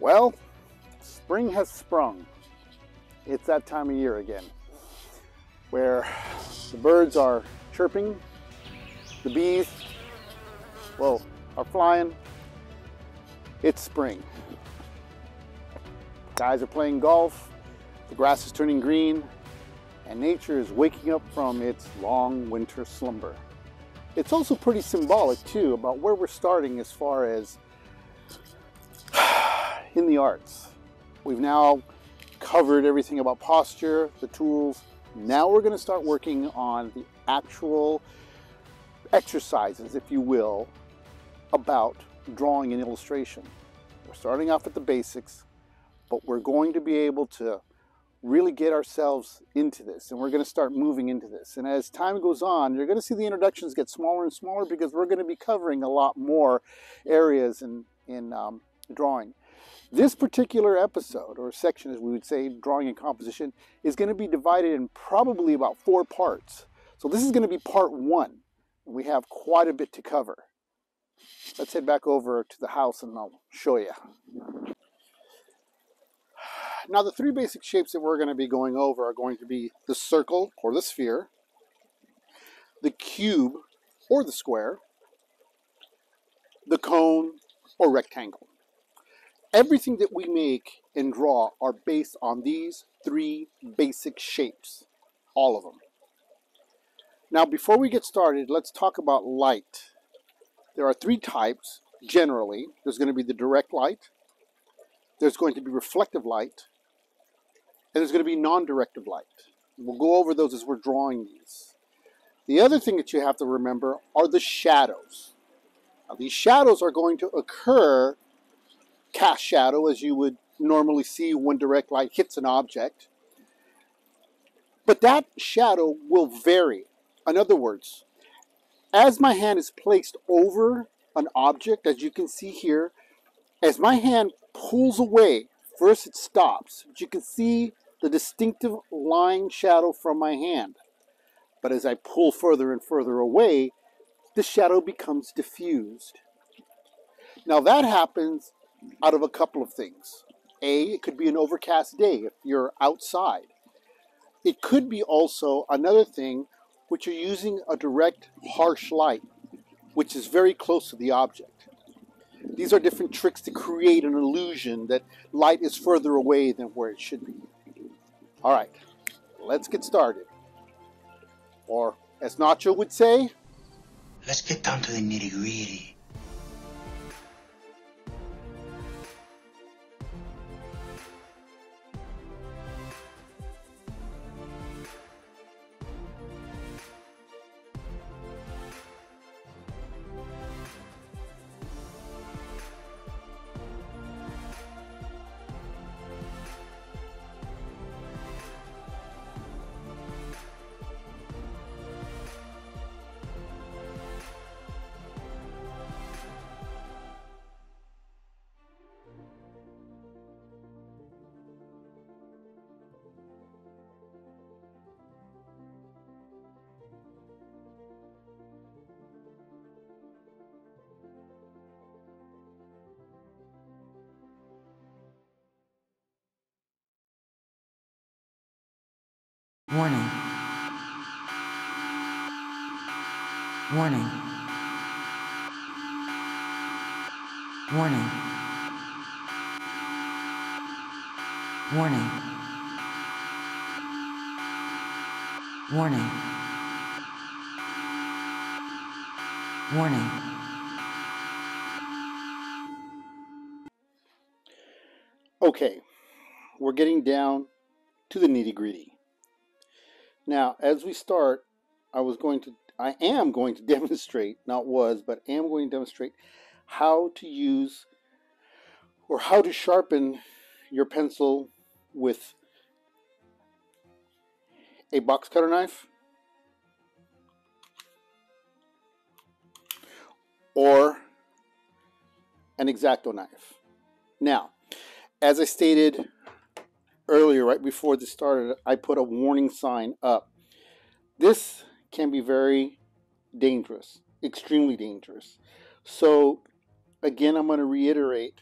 Well, spring has sprung. It's that time of year again where the birds are chirping, the bees, well, are flying. It's spring. Guys are playing golf, the grass is turning green, and nature is waking up from its long winter slumber. It's also pretty symbolic too about where we're starting as far as in the arts. We've now covered everything about posture, the tools. Now we're going to start working on the actual exercises, if you will, about drawing an illustration. We're starting off at the basics, but we're going to be able to really get ourselves into this and we're going to start moving into this. And as time goes on, you're going to see the introductions get smaller and smaller because we're going to be covering a lot more areas in, in um, drawing. This particular episode, or section as we would say, drawing and composition, is going to be divided in probably about four parts. So this is going to be part one. We have quite a bit to cover. Let's head back over to the house and I'll show you. Now the three basic shapes that we're going to be going over are going to be the circle or the sphere, the cube or the square, the cone or rectangle. Everything that we make and draw are based on these three basic shapes, all of them. Now before we get started, let's talk about light. There are three types generally. There's going to be the direct light, there's going to be reflective light, and there's going to be non-directive light. We'll go over those as we're drawing these. The other thing that you have to remember are the shadows. Now, these shadows are going to occur cast shadow as you would normally see when direct light hits an object. But that shadow will vary. In other words, as my hand is placed over an object, as you can see here, as my hand pulls away, first it stops. But you can see the distinctive line shadow from my hand. But as I pull further and further away, the shadow becomes diffused. Now that happens out of a couple of things. A, it could be an overcast day if you're outside. It could be also another thing which you're using a direct harsh light, which is very close to the object. These are different tricks to create an illusion that light is further away than where it should be. All right, let's get started. Or, as Nacho would say, let's get down to the nitty gritty. Warning. Warning. Warning. Warning. Warning. Warning. okay, we're getting down to the nitty gritty. Now, as we start, I was going to, I am going to demonstrate, not was, but am going to demonstrate how to use or how to sharpen your pencil with a box cutter knife or an X-Acto knife. Now, as I stated earlier, right before this started, I put a warning sign up. This can be very dangerous, extremely dangerous. So, again, I'm going to reiterate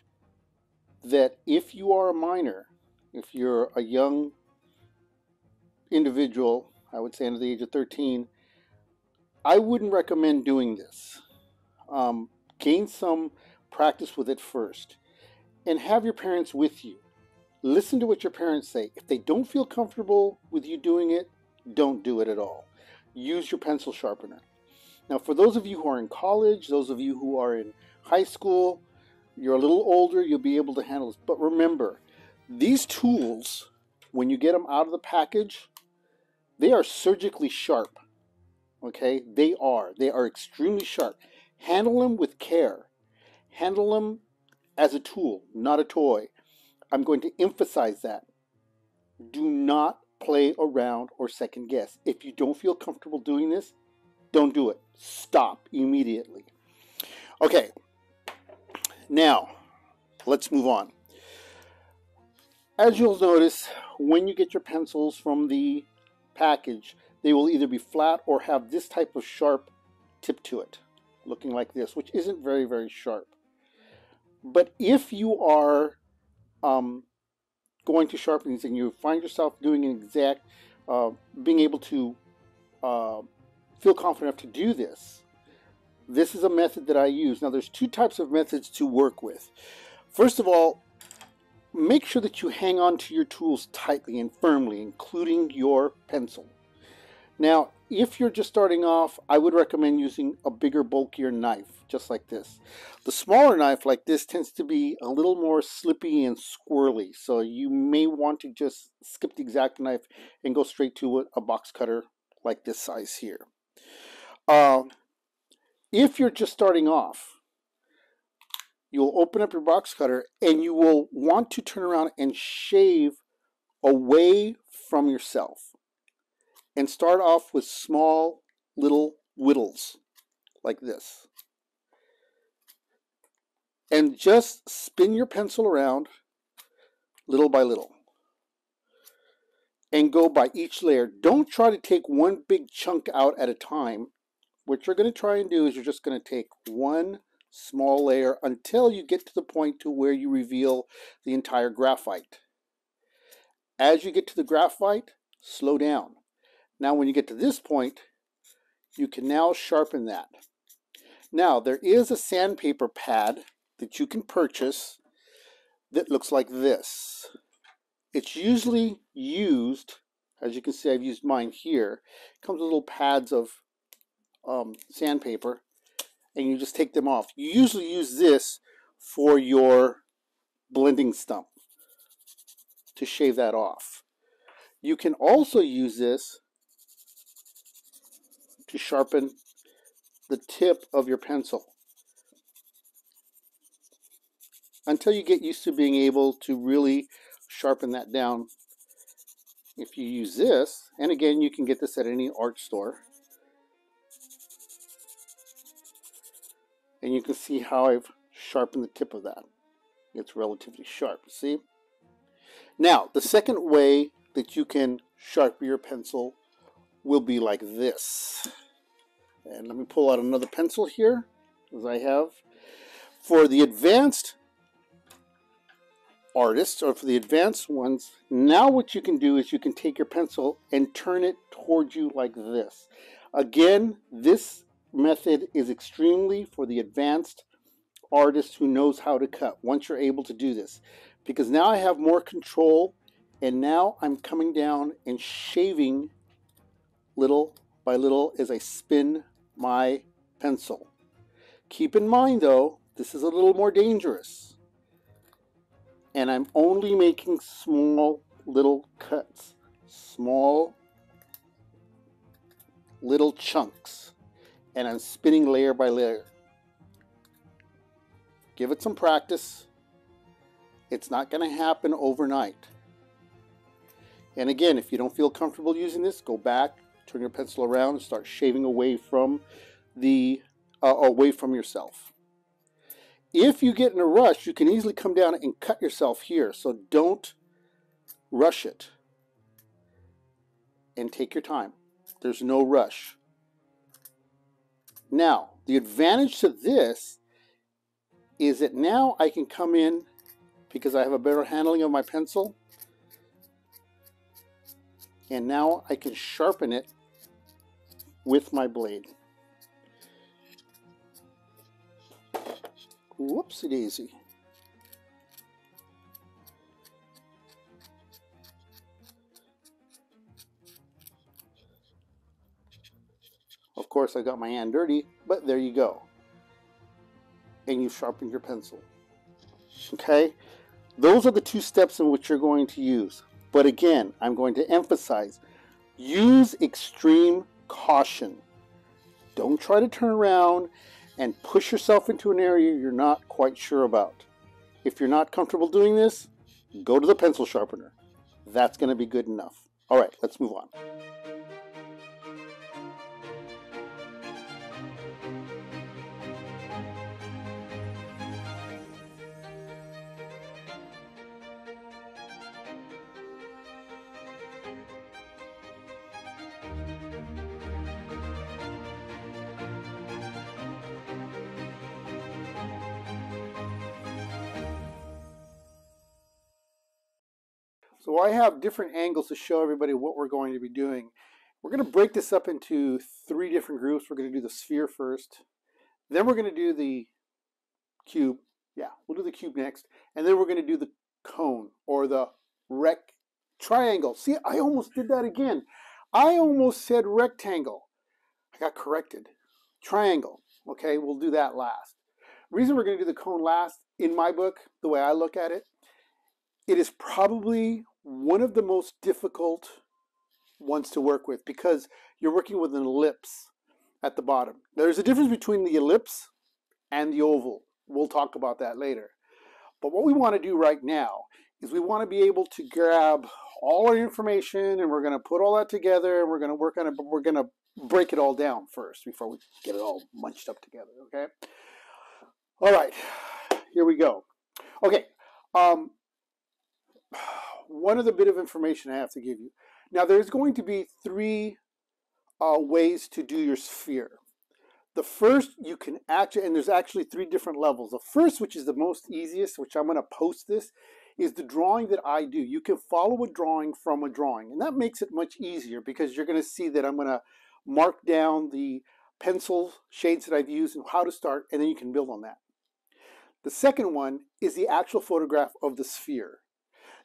that if you are a minor, if you're a young individual, I would say under the age of 13, I wouldn't recommend doing this. Um, gain some practice with it first and have your parents with you. Listen to what your parents say. If they don't feel comfortable with you doing it, don't do it at all. Use your pencil sharpener. Now, for those of you who are in college, those of you who are in high school, you're a little older, you'll be able to handle this. But remember, these tools, when you get them out of the package, they are surgically sharp. Okay, they are. They are extremely sharp. Handle them with care. Handle them as a tool, not a toy. I'm going to emphasize that. Do not play around or second guess. If you don't feel comfortable doing this, don't do it. Stop immediately. Okay, now let's move on. As you'll notice, when you get your pencils from the package, they will either be flat or have this type of sharp tip to it, looking like this, which isn't very, very sharp. But if you are um, going to sharpen these and you find yourself doing an exact, uh, being able to uh, feel confident enough to do this, this is a method that I use. Now, there's two types of methods to work with. First of all, make sure that you hang on to your tools tightly and firmly, including your pencil. Now, if you're just starting off, I would recommend using a bigger, bulkier knife, just like this. The smaller knife like this tends to be a little more slippy and squirrely, so you may want to just skip the X-Acto knife and go straight to a box cutter like this size here. Uh, if you're just starting off, you'll open up your box cutter and you will want to turn around and shave away from yourself and start off with small little whittles like this. And just spin your pencil around little by little and go by each layer. Don't try to take one big chunk out at a time. What you're going to try and do is you're just going to take one small layer until you get to the point to where you reveal the entire graphite. As you get to the graphite, slow down. Now when you get to this point, you can now sharpen that. Now there is a sandpaper pad that you can purchase that looks like this. It's usually used, as you can see I've used mine here, it comes with little pads of um, sandpaper and you just take them off. You usually use this for your blending stump to shave that off. You can also use this to sharpen the tip of your pencil. Until you get used to being able to really sharpen that down if you use this and again you can get this at any art store. And you can see how I've sharpened the tip of that. It's relatively sharp see? Now the second way that you can sharpen your pencil will be like this. And let me pull out another pencil here, as I have. For the advanced artists, or for the advanced ones, now what you can do is you can take your pencil and turn it towards you like this. Again, this method is extremely for the advanced artist who knows how to cut, once you're able to do this. Because now I have more control, and now I'm coming down and shaving little by little as I spin my pencil. Keep in mind though, this is a little more dangerous. And I'm only making small little cuts. Small little chunks. And I'm spinning layer by layer. Give it some practice. It's not going to happen overnight. And again, if you don't feel comfortable using this, go back, turn your pencil around and start shaving away from the uh, away from yourself. If you get in a rush, you can easily come down and cut yourself here. So don't rush it. And take your time. There's no rush. Now, the advantage to this is that now I can come in because I have a better handling of my pencil. And now I can sharpen it with my blade. Whoopsie daisy. Of course, I got my hand dirty, but there you go. And you've sharpened your pencil. Okay? Those are the two steps in which you're going to use. But again, I'm going to emphasize use extreme caution. Don't try to turn around and push yourself into an area you're not quite sure about. If you're not comfortable doing this, go to the pencil sharpener. That's going to be good enough. All right, let's move on. So I have different angles to show everybody what we're going to be doing. We're going to break this up into three different groups. We're going to do the sphere first. Then we're going to do the cube. Yeah, we'll do the cube next. And then we're going to do the cone or the rec triangle. See, I almost did that again. I almost said rectangle. I got corrected. Triangle. Okay, we'll do that last. Reason we're going to do the cone last, in my book, the way I look at it, it is probably one of the most difficult ones to work with because you're working with an ellipse at the bottom. There's a difference between the ellipse and the oval. We'll talk about that later. But what we want to do right now is we want to be able to grab all our information and we're going to put all that together and we're going to work on it, but we're going to break it all down first before we get it all munched up together, okay? All right, here we go. Okay, um, one other bit of information I have to give you. Now, there's going to be three uh, ways to do your sphere. The first, you can actually, and there's actually three different levels. The first, which is the most easiest, which I'm going to post this, is the drawing that I do. You can follow a drawing from a drawing, and that makes it much easier because you're going to see that I'm going to mark down the pencil shades that I've used and how to start, and then you can build on that. The second one is the actual photograph of the sphere.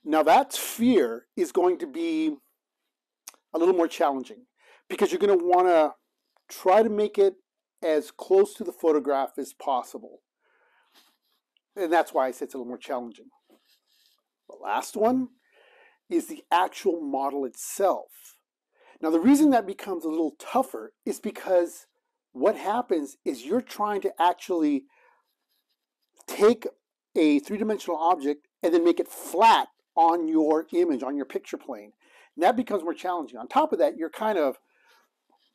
Now that sphere is going to be a little more challenging because you're going to want to try to make it as close to the photograph as possible. And that's why I say it's a little more challenging. The last one is the actual model itself. Now the reason that becomes a little tougher is because what happens is you're trying to actually take a three-dimensional object and then make it flat on your image, on your picture plane. And that becomes more challenging. On top of that, you're kind of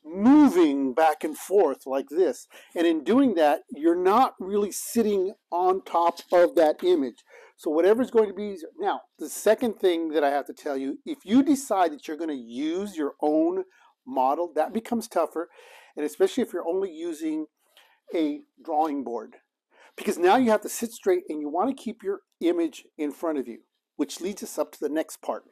moving back and forth like this. And in doing that, you're not really sitting on top of that image. So whatever's going to be easier. Now, the second thing that I have to tell you, if you decide that you're going to use your own model, that becomes tougher. And especially if you're only using a drawing board. Because now you have to sit straight and you want to keep your image in front of you which leads us up to the next part.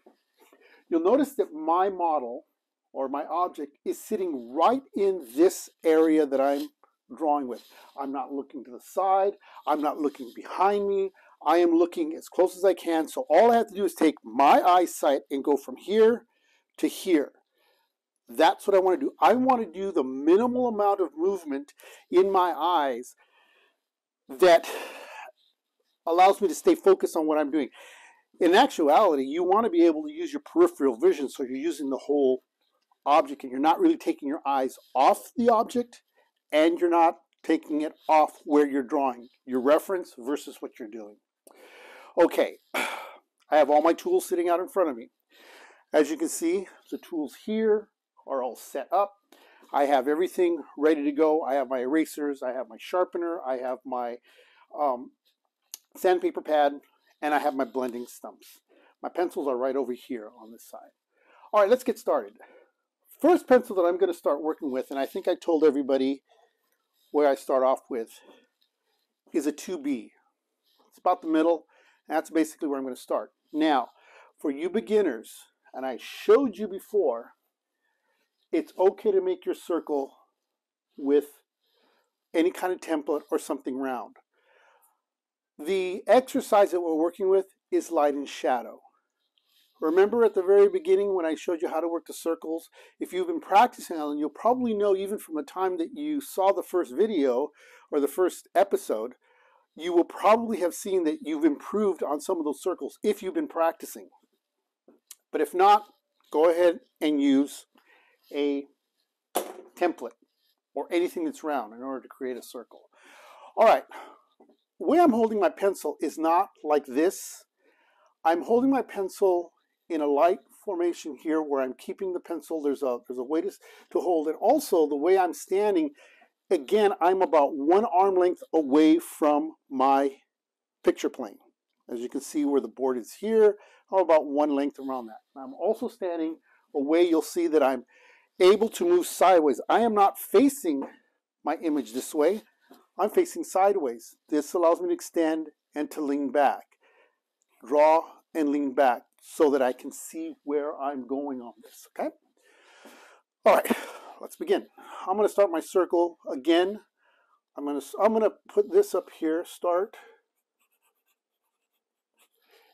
You'll notice that my model or my object is sitting right in this area that I'm drawing with. I'm not looking to the side. I'm not looking behind me. I am looking as close as I can. So all I have to do is take my eyesight and go from here to here. That's what I want to do. I want to do the minimal amount of movement in my eyes that allows me to stay focused on what I'm doing in actuality, you want to be able to use your peripheral vision so you're using the whole object and you're not really taking your eyes off the object and you're not taking it off where you're drawing, your reference versus what you're doing. Okay, I have all my tools sitting out in front of me. As you can see, the tools here are all set up. I have everything ready to go. I have my erasers, I have my sharpener, I have my um, sandpaper pad, and I have my blending stumps. My pencils are right over here on this side. All right, let's get started. First pencil that I'm going to start working with, and I think I told everybody where I start off with, is a 2B. It's about the middle. That's basically where I'm going to start. Now, for you beginners, and I showed you before, it's okay to make your circle with any kind of template or something round. The exercise that we're working with is light and shadow. Remember at the very beginning when I showed you how to work the circles? If you've been practicing them, you'll probably know even from the time that you saw the first video or the first episode, you will probably have seen that you've improved on some of those circles if you've been practicing. But if not, go ahead and use a template or anything that's round in order to create a circle. All right, the way I'm holding my pencil is not like this. I'm holding my pencil in a light formation here where I'm keeping the pencil. There's a, there's a way to, to hold it. Also, the way I'm standing, again, I'm about one arm length away from my picture plane. As you can see where the board is here, I'm about one length around that. I'm also standing away, you'll see that I'm able to move sideways. I am not facing my image this way. I'm facing sideways. This allows me to extend and to lean back. Draw and lean back so that I can see where I'm going on this, okay? All right, let's begin. I'm gonna start my circle again. I'm gonna, I'm gonna put this up here, start.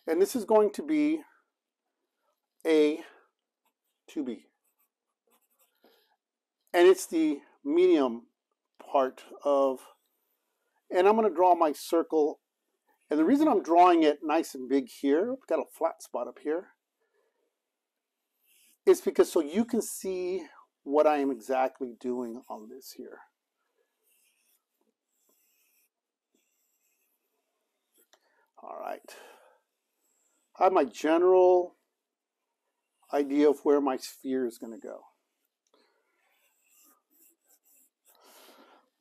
And this is going to be A 2B. And it's the medium part of, and I'm gonna draw my circle and the reason I'm drawing it nice and big here, I've got a flat spot up here, is because so you can see what I am exactly doing on this here. All right. I have my general idea of where my sphere is going to go.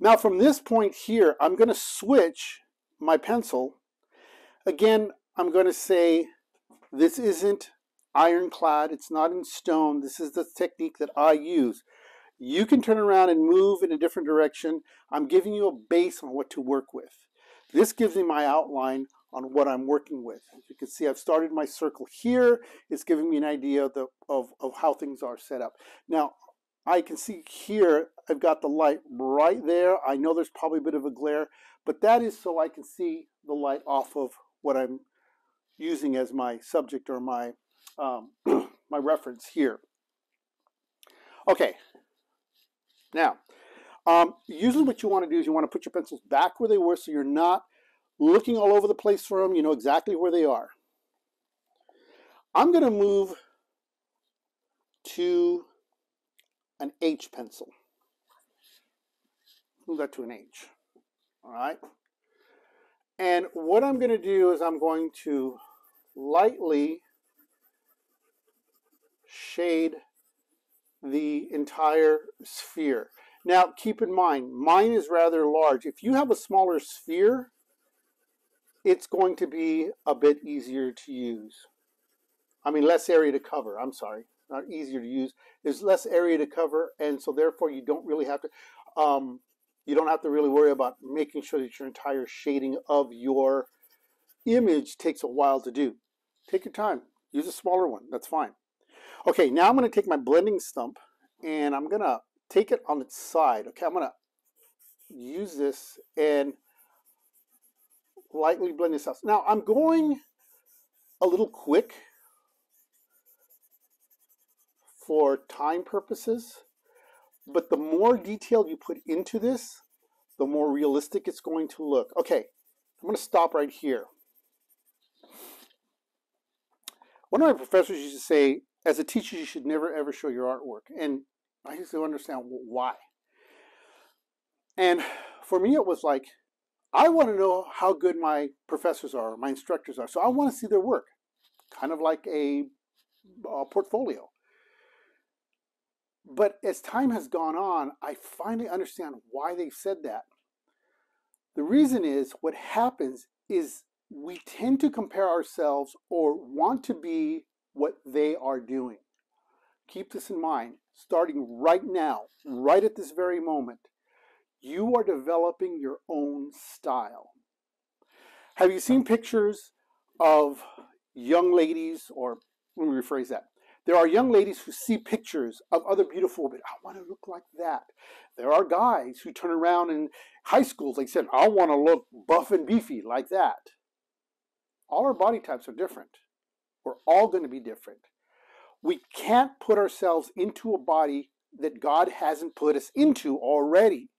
Now from this point here, I'm going to switch my pencil Again, I'm going to say this isn't ironclad. It's not in stone. This is the technique that I use. You can turn around and move in a different direction. I'm giving you a base on what to work with. This gives me my outline on what I'm working with. As you can see, I've started my circle here. It's giving me an idea of, the, of, of how things are set up. Now, I can see here, I've got the light right there. I know there's probably a bit of a glare, but that is so I can see the light off of what I'm using as my subject or my, um, my reference here. Okay, now, um, usually what you want to do is you want to put your pencils back where they were so you're not looking all over the place for them. You know exactly where they are. I'm going to move to an H pencil. Move that to an H. All right. And what I'm going to do is I'm going to lightly shade the entire sphere. Now, keep in mind, mine is rather large. If you have a smaller sphere, it's going to be a bit easier to use. I mean, less area to cover. I'm sorry, not easier to use. There's less area to cover, and so therefore you don't really have to. Um, you don't have to really worry about making sure that your entire shading of your image takes a while to do. Take your time. Use a smaller one. That's fine. Okay, now I'm going to take my blending stump and I'm going to take it on its side. Okay, I'm going to use this and lightly blend this out. Now I'm going a little quick for time purposes. But the more detail you put into this, the more realistic it's going to look. Okay, I'm going to stop right here. One of my professors used to say, as a teacher, you should never ever show your artwork. And I used to understand why. And for me, it was like, I want to know how good my professors are, my instructors are. So I want to see their work, kind of like a, a portfolio. But as time has gone on, I finally understand why they've said that. The reason is what happens is we tend to compare ourselves or want to be what they are doing. Keep this in mind. Starting right now, right at this very moment, you are developing your own style. Have you seen pictures of young ladies, or let me rephrase that. There are young ladies who see pictures of other beautiful women. I want to look like that. There are guys who turn around in high schools, like said, I want to look buff and beefy like that. All our body types are different. We're all going to be different. We can't put ourselves into a body that God hasn't put us into already.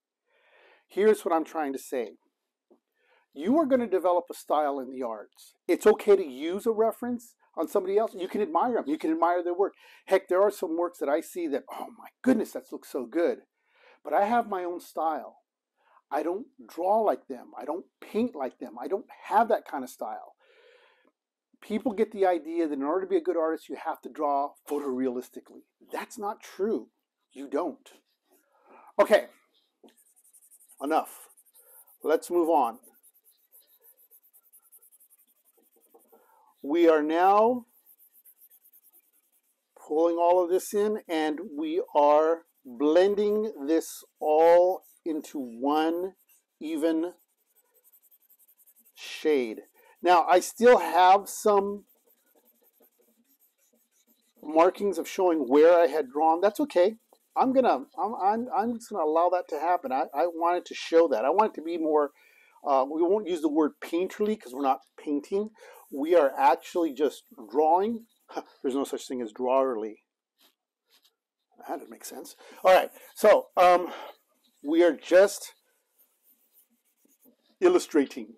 Here's what I'm trying to say. You are going to develop a style in the arts. It's okay to use a reference on somebody else. You can admire them. You can admire their work. Heck, there are some works that I see that, oh my goodness, that looks so good. But I have my own style. I don't draw like them. I don't paint like them. I don't have that kind of style. People get the idea that in order to be a good artist, you have to draw photorealistically. That's not true. You don't. Okay, enough. Let's move on. We are now pulling all of this in and we are blending this all into one even shade. Now I still have some markings of showing where I had drawn. That's okay. I'm gonna I'm I'm, I'm just gonna allow that to happen. I, I wanted to show that. I want it to be more uh, we won't use the word painterly because we're not painting. We are actually just drawing. There's no such thing as drawerly. That doesn't make sense. All right, so um, we are just illustrating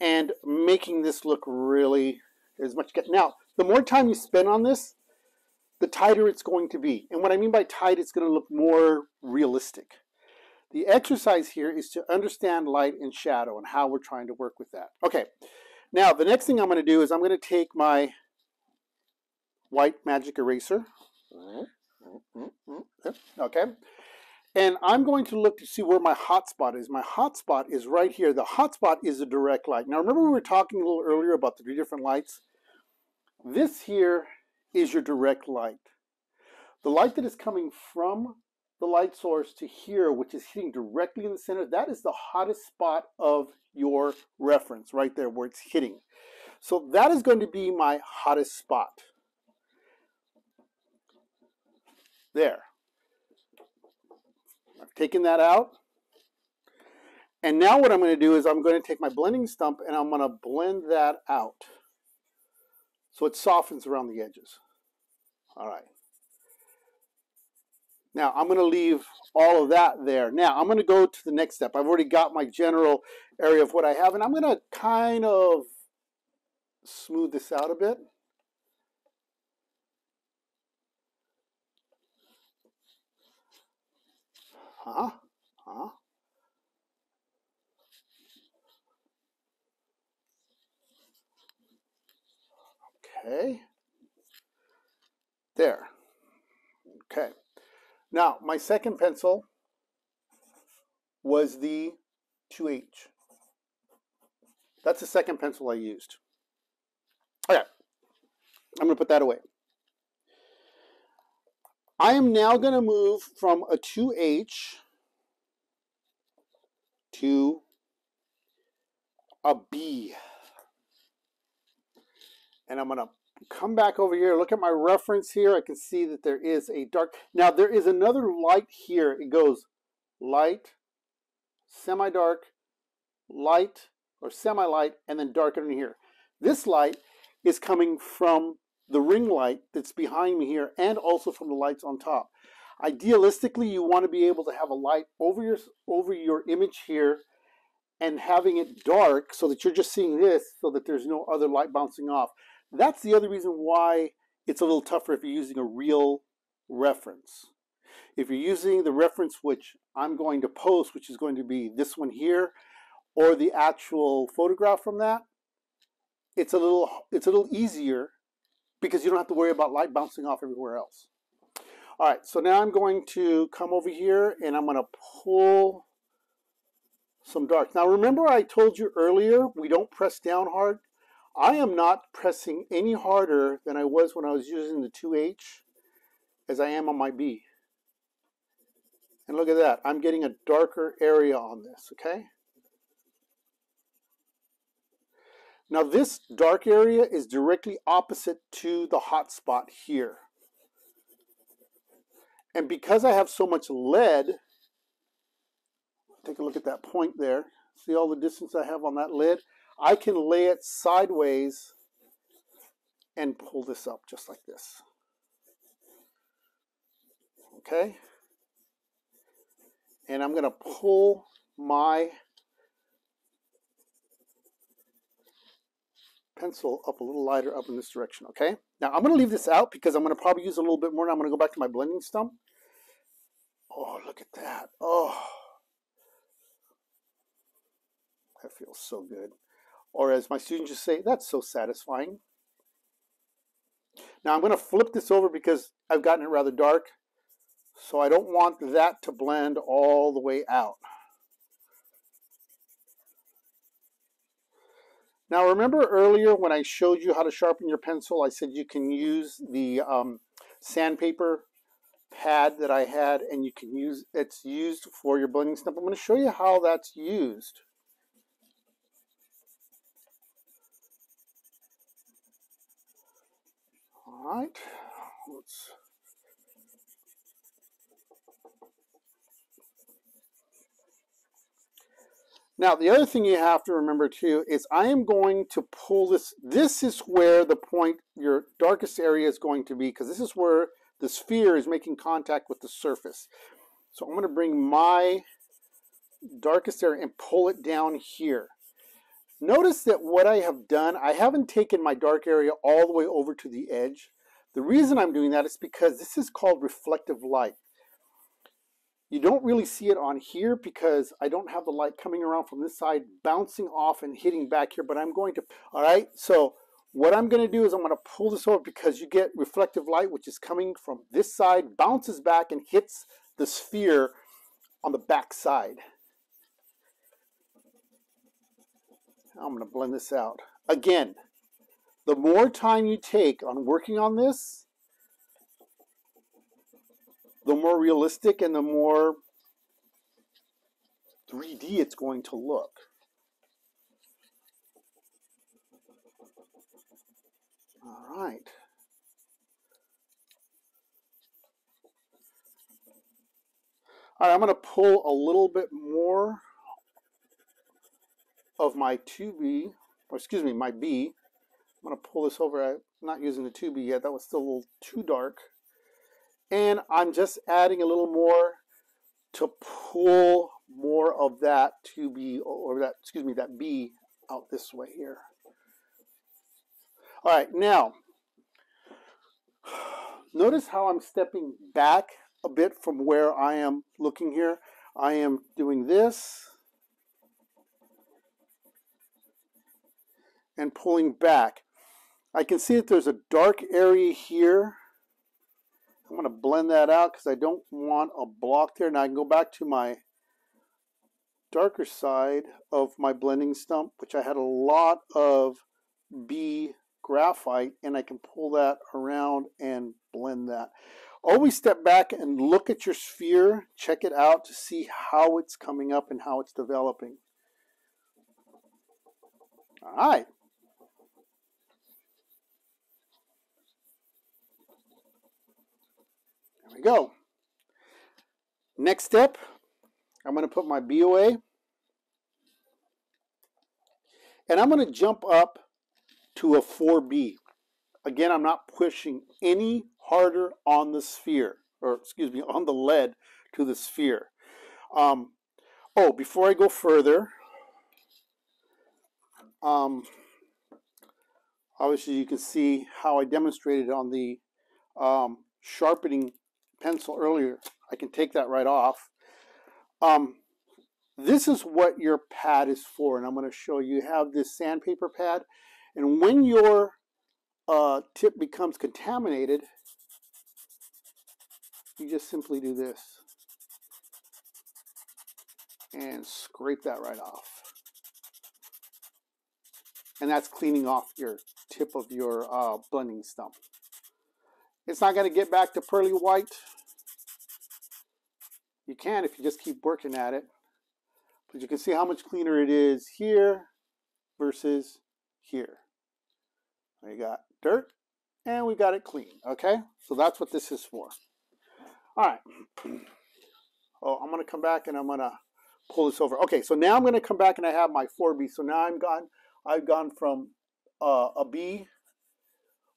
and making this look really as much. Now, the more time you spend on this, the tighter it's going to be. And what I mean by tight, it's going to look more realistic. The exercise here is to understand light and shadow and how we're trying to work with that. Okay, now the next thing I'm going to do is I'm going to take my white magic eraser. Okay, and I'm going to look to see where my hotspot is. My hotspot is right here. The hotspot is a direct light. Now remember we were talking a little earlier about the three different lights? This here is your direct light. The light that is coming from the light source to here, which is hitting directly in the center, that is the hottest spot of your reference right there where it's hitting. So that is going to be my hottest spot. There. I've taken that out. And now what I'm going to do is I'm going to take my blending stump and I'm going to blend that out. So it softens around the edges. All right. Now I'm going to leave all of that there. Now I'm going to go to the next step. I've already got my general area of what I have and I'm going to kind of smooth this out a bit. Huh? Huh? Okay. There. Okay. Now, my second pencil was the 2H. That's the second pencil I used. Okay, I'm going to put that away. I am now going to move from a 2H to a B. And I'm going to come back over here, look at my reference here. I can see that there is a dark. Now there is another light here. It goes light, semi-dark, light, or semi-light, and then dark in here. This light is coming from the ring light that's behind me here and also from the lights on top. Idealistically, you want to be able to have a light over your, over your image here and having it dark so that you're just seeing this so that there's no other light bouncing off. That's the other reason why it's a little tougher if you're using a real reference. If you're using the reference which I'm going to post, which is going to be this one here, or the actual photograph from that, it's a little it's a little easier because you don't have to worry about light bouncing off everywhere else. All right, so now I'm going to come over here and I'm going to pull some dark. Now remember I told you earlier, we don't press down hard. I am not pressing any harder than I was when I was using the 2H as I am on my B. And look at that, I'm getting a darker area on this, okay? Now this dark area is directly opposite to the hot spot here. And because I have so much lead, take a look at that point there. See all the distance I have on that lid? I can lay it sideways and pull this up just like this. Okay? And I'm going to pull my pencil up a little lighter up in this direction, okay? Now I'm going to leave this out because I'm going to probably use a little bit more. Now I'm going to go back to my blending stump. Oh, look at that. Oh, that feels so good. Or as my students just say, that's so satisfying. Now I'm going to flip this over because I've gotten it rather dark. So I don't want that to blend all the way out. Now remember earlier when I showed you how to sharpen your pencil, I said you can use the um, sandpaper pad that I had and you can use, it's used for your blending stump. I'm going to show you how that's used. All right, let's Now, the other thing you have to remember too is I am going to pull this. This is where the point, your darkest area is going to be because this is where the sphere is making contact with the surface. So I'm going to bring my darkest area and pull it down here. Notice that what I have done, I haven't taken my dark area all the way over to the edge. The reason I'm doing that is because this is called reflective light. You don't really see it on here because I don't have the light coming around from this side, bouncing off and hitting back here, but I'm going to, all right, so what I'm going to do is I'm going to pull this over because you get reflective light, which is coming from this side, bounces back and hits the sphere on the back side. I'm going to blend this out. Again, the more time you take on working on this, the more realistic and the more 3D it's going to look. All right. All right, I'm going to pull a little bit more of my 2B, or excuse me, my B. I'm going to pull this over. I'm not using the 2B yet. That was still a little too dark. And I'm just adding a little more to pull more of that 2B, or that, excuse me, that B out this way here. All right, now, notice how I'm stepping back a bit from where I am looking here. I am doing this and pulling back. I can see that there's a dark area here I'm going to blend that out because I don't want a block there. Now I can go back to my darker side of my blending stump, which I had a lot of B graphite, and I can pull that around and blend that. Always step back and look at your sphere, check it out to see how it's coming up and how it's developing. All right. We go. Next step, I'm going to put my BOA. And I'm going to jump up to a 4B. Again, I'm not pushing any harder on the sphere, or excuse me, on the lead to the sphere. Um, oh, before I go further, um, obviously you can see how I demonstrated on the um, sharpening pencil earlier. I can take that right off. Um, this is what your pad is for, and I'm going to show you. You have this sandpaper pad, and when your uh, tip becomes contaminated, you just simply do this and scrape that right off. And that's cleaning off your tip of your uh, blending stump. It's not going to get back to pearly white. You can if you just keep working at it. But you can see how much cleaner it is here versus here. We got dirt and we got it clean. Okay, so that's what this is for. All right. Oh, I'm to come back and I'm to pull this over. Okay, so now I'm to come back and I have my 4B. So now I'm gone. I've gone from uh, a B,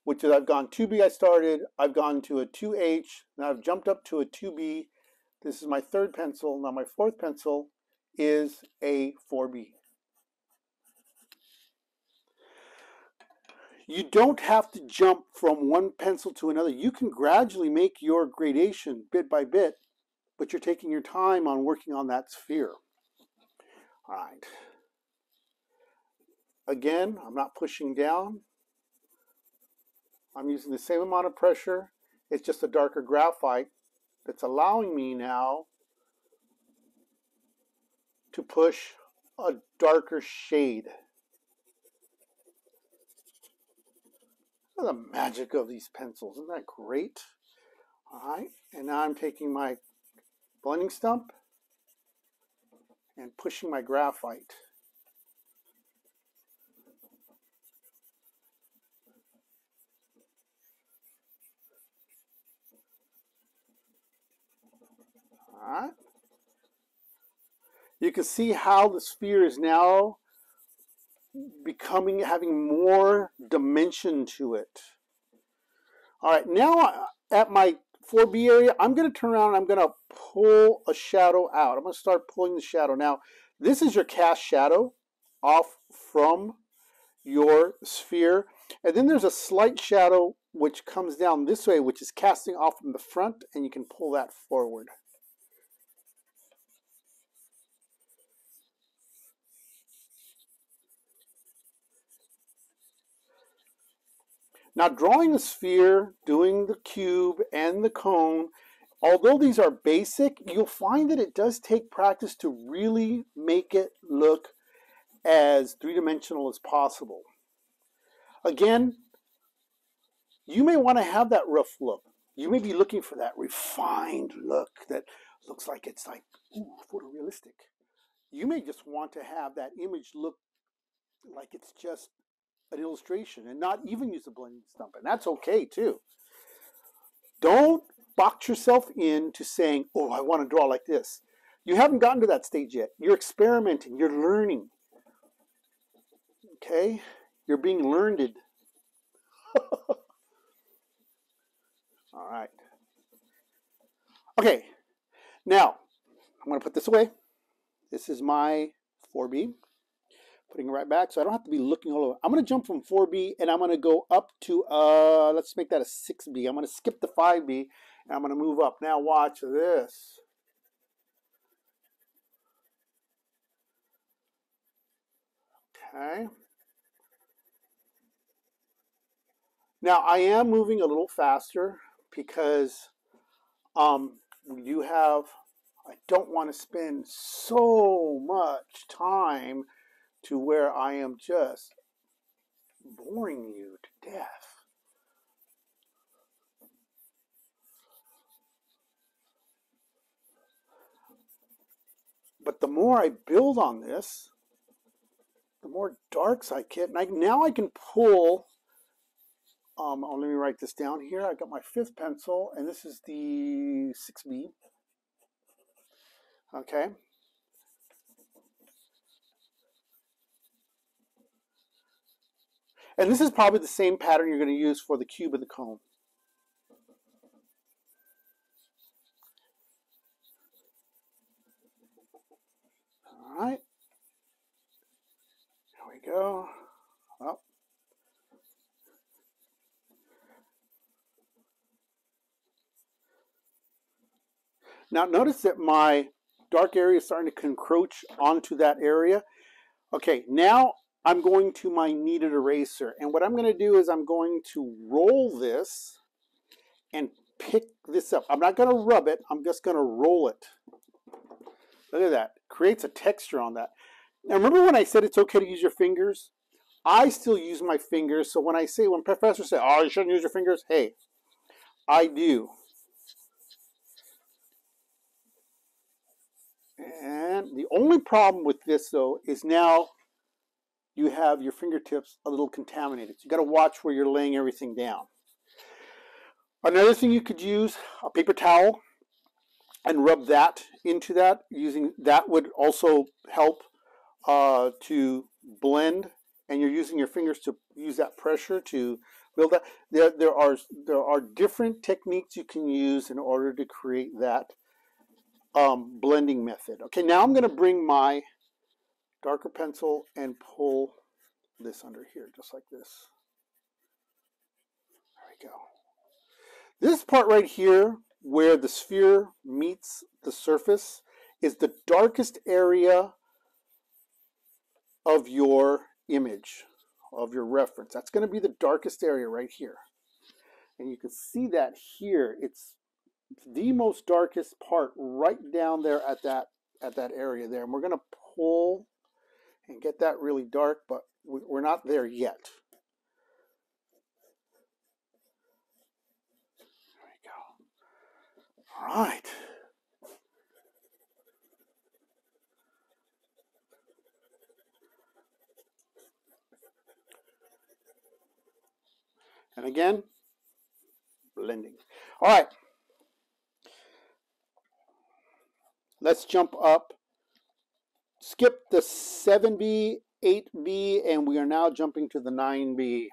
which is I've gone 2B I started. I've gone to a 2H. Now I've jumped up to a 2B. This is my third pencil. Now my fourth pencil is a 4B. You don't have to jump from one pencil to another. You can gradually make your gradation bit by bit, but you're taking your time on working on that sphere. All right. Again, I'm not pushing down. I'm using the same amount of pressure. It's just a darker graphite that's allowing me now to push a darker shade. the magic of these pencils. Isn't that great? All right, and now I'm taking my blending stump and pushing my graphite. All right. You can see how the sphere is now becoming having more dimension to it. All right, now at my 4B area, I'm going to turn around and I'm going to pull a shadow out. I'm going to start pulling the shadow. Now, this is your cast shadow off from your sphere. And then there's a slight shadow which comes down this way, which is casting off from the front, and you can pull that forward. Now drawing the sphere, doing the cube and the cone, although these are basic, you'll find that it does take practice to really make it look as three-dimensional as possible. Again, you may want to have that rough look. You may be looking for that refined look that looks like it's like, ooh, photorealistic. You may just want to have that image look like it's just an illustration and not even use a blending stump. And that's okay too. Don't box yourself into saying, oh, I want to draw like this. You haven't gotten to that stage yet. You're experimenting, you're learning. Okay? You're being learned. All right. Okay, now I'm going to put this away. This is my 4B putting it right back so I don't have to be looking all over. I'm going to jump from 4B and I'm going to go up to, uh, let's make that a 6B. I'm going to skip the 5B and I'm going to move up. Now watch this. Okay. Now I am moving a little faster because um, we do have, I don't want to spend so much time to where I am just boring you to death. But the more I build on this, the more darks I get. And I, now I can pull, um, oh, let me write this down here. I got my fifth pencil, and this is the 6B. Okay. And this is probably the same pattern you're going to use for the cube and the cone. All right. There we go. Well. Now notice that my dark area is starting to encroach onto that area. Okay, now I'm going to my kneaded eraser. And what I'm going to do is I'm going to roll this and pick this up. I'm not going to rub it. I'm just going to roll it. Look at that. Creates a texture on that. Now remember when I said it's okay to use your fingers? I still use my fingers. So when I say, when professors say, oh, you shouldn't use your fingers, hey, I do. And the only problem with this though is now you have your fingertips a little contaminated. So you got to watch where you're laying everything down. Another thing you could use a paper towel and rub that into that. Using that would also help uh, to blend, and you're using your fingers to use that pressure to build that. There, there are there are different techniques you can use in order to create that um, blending method. Okay, now I'm going to bring my darker pencil and pull this under here, just like this. There we go. This part right here, where the sphere meets the surface, is the darkest area of your image, of your reference. That's going to be the darkest area right here. And you can see that here. It's the most darkest part right down there at that at that area there. And we're going to pull and get that really dark, but we're not there yet. There we go. All right. And again, blending. All right. Let's jump up. Skip the 7B, 8B, and we are now jumping to the 9B,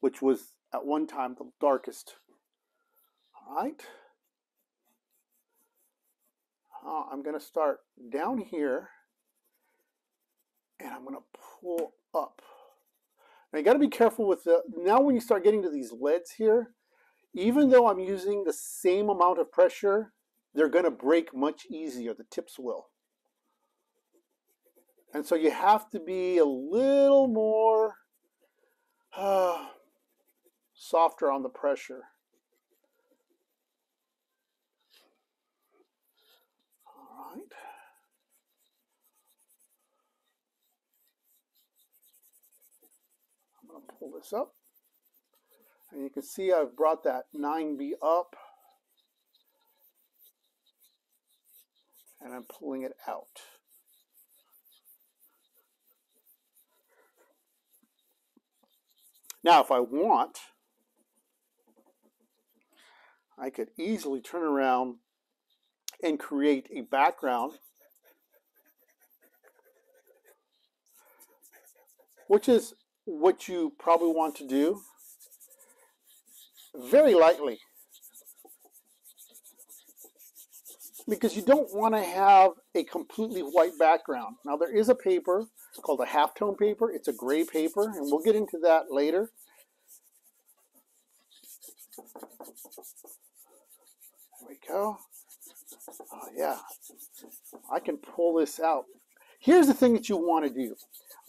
which was at one time the darkest. All right. Uh, I'm going to start down here, and I'm going to pull up. Now you got to be careful with the, now when you start getting to these leads here, even though I'm using the same amount of pressure, they're going to break much easier, the tips will. And so you have to be a little more uh, softer on the pressure. All right. I'm going to pull this up. And you can see I've brought that 9B up. And I'm pulling it out. Now, if I want, I could easily turn around and create a background which is what you probably want to do very lightly because you don't want to have a completely white background. Now there is a paper called a halftone paper. It's a gray paper and we'll get into that later. There we go. Oh yeah, I can pull this out. Here's the thing that you want to do.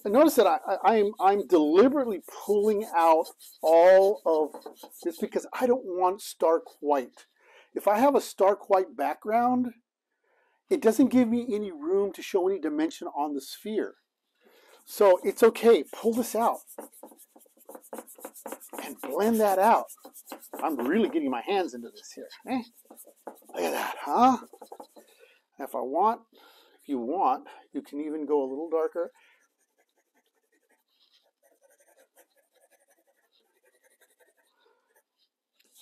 Notice that I, am I'm, I'm deliberately pulling out all of this because I don't want stark white. If I have a stark white background, it doesn't give me any room to show any dimension on the sphere. So it's okay, pull this out and blend that out. I'm really getting my hands into this here. Eh? Look at that, huh? If I want, if you want, you can even go a little darker.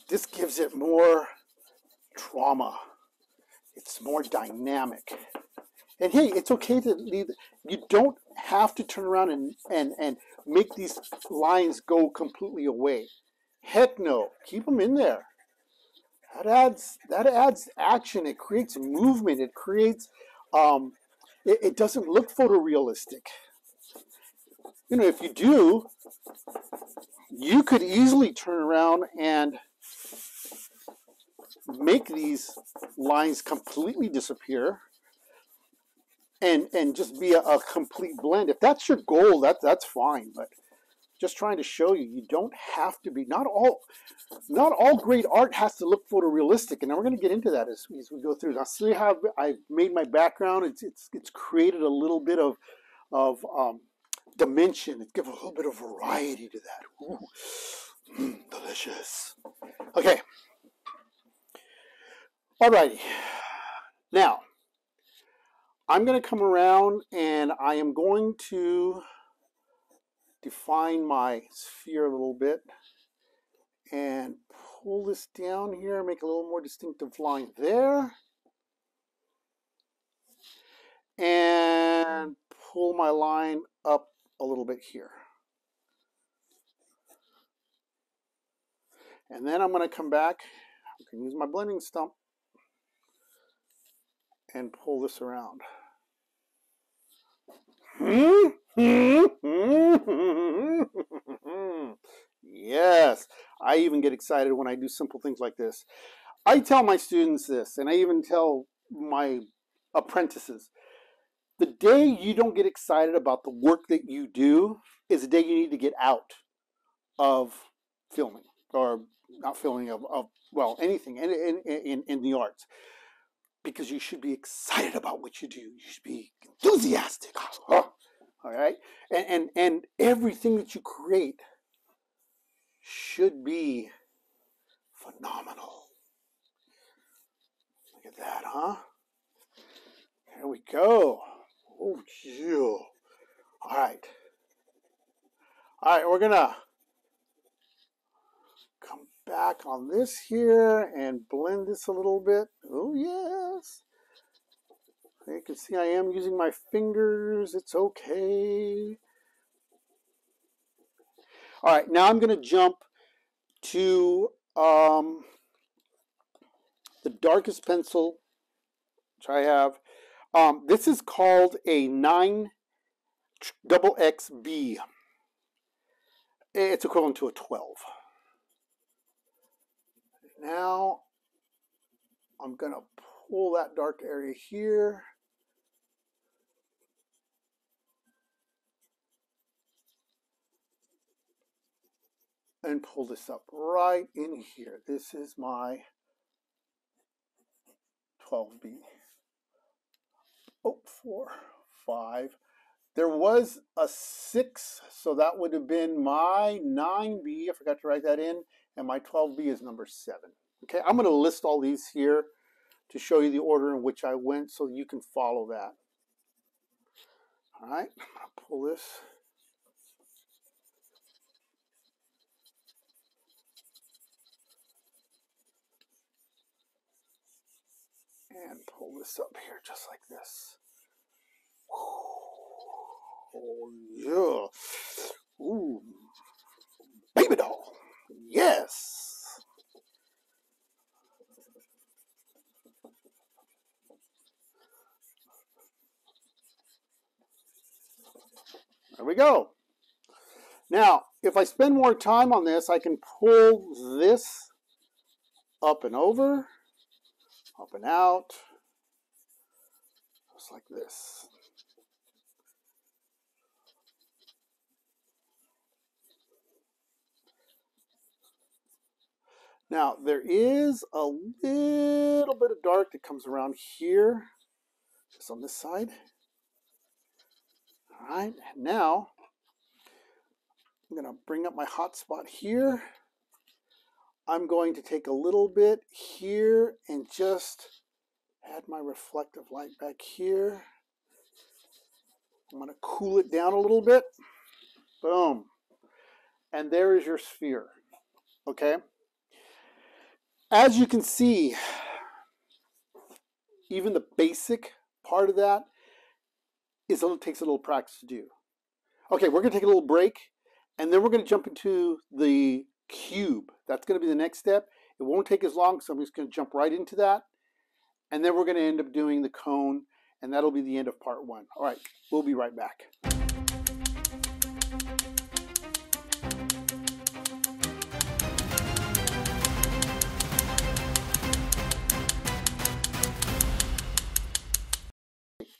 This gives it more trauma. It's more dynamic. And hey, it's okay to leave. You don't have to turn around and, and, and make these lines go completely away. Heck no, keep them in there. That adds that adds action. It creates movement. It creates. Um, it, it doesn't look photorealistic. You know, if you do, you could easily turn around and make these lines completely disappear and and just be a, a, complete blend. If that's your goal, that that's fine. But just trying to show you, you don't have to be. Not all, not all great art has to look photorealistic, and then we're going to get into that as, as we go through. Now, see how I've made my background. It's it's it's created a little bit of of um, dimension. It gives a little bit of variety to that. Ooh, mm, delicious. Okay. Alrighty. Now, I'm going to come around and I am going to define my sphere a little bit and pull this down here, make a little more distinctive line there. And pull my line up a little bit here. And then I'm going to come back, I can use my blending stump and pull this around. yes, I even get excited when I do simple things like this. I tell my students this, and I even tell my apprentices. The day you don't get excited about the work that you do is the day you need to get out of filming or not filming of, of well anything in, in, in, in the arts because you should be excited about what you do. You should be enthusiastic all right? And, and and everything that you create should be phenomenal. Look at that huh? There we go. Oh yeah all right. All right we're gonna come back on this here and blend this a little bit. Oh yes. You can see I am using my fingers. It's okay. All right, now I'm going to jump to um, the darkest pencil, which I have. Um, this is called a 9 double XB. It's equivalent to a 12. Now I'm going to pull that dark area here. And pull this up right in here. This is my 12B. Oh, four, five. There was a six, so that would have been my 9B. I forgot to write that in and my 12B is number 7. Okay, I'm going to list all these here to show you the order in which I went so you can follow that. All right, I'm going to pull this. And pull this up here just like this. Oh, yeah. Ooh. Baby doll. Yes. There we go. Now, if I spend more time on this, I can pull this up and over, up and out, like this. Now, there is a little bit of dark that comes around here, just on this side. All right, now I'm going to bring up my hot spot here. I'm going to take a little bit here and just add my reflective light back here. I'm going to cool it down a little bit. Boom. And there is your sphere. Okay? as you can see, even the basic part of that is a, takes a little practice to do. Okay, we're going to take a little break, and then we're going to jump into the cube. That's going to be the next step. It won't take as long, so I'm just going to jump right into that. And then we're going to end up doing the cone, and that'll be the end of part one. All right, we'll be right back.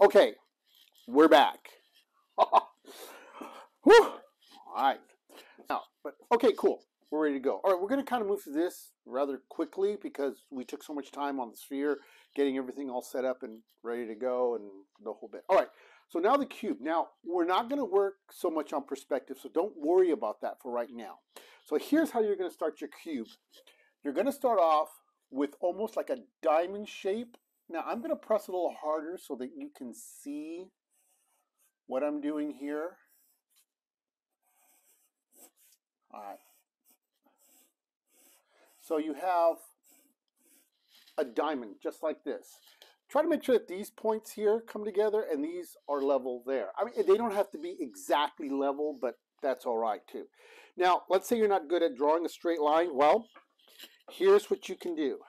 Okay, we're back. Whew. All right. Now, but okay, cool. We're ready to go. All right, we're going to kind of move through this rather quickly because we took so much time on the sphere, getting everything all set up and ready to go and the whole bit. All right, so now the cube. Now, we're not going to work so much on perspective, so don't worry about that for right now. So here's how you're going to start your cube. You're going to start off with almost like a diamond shape now I'm going to press a little harder so that you can see what I'm doing here. All right. So you have a diamond just like this. Try to make sure that these points here come together and these are level there. I mean, they don't have to be exactly level, but that's all right too. Now, let's say you're not good at drawing a straight line. Well, here's what you can do.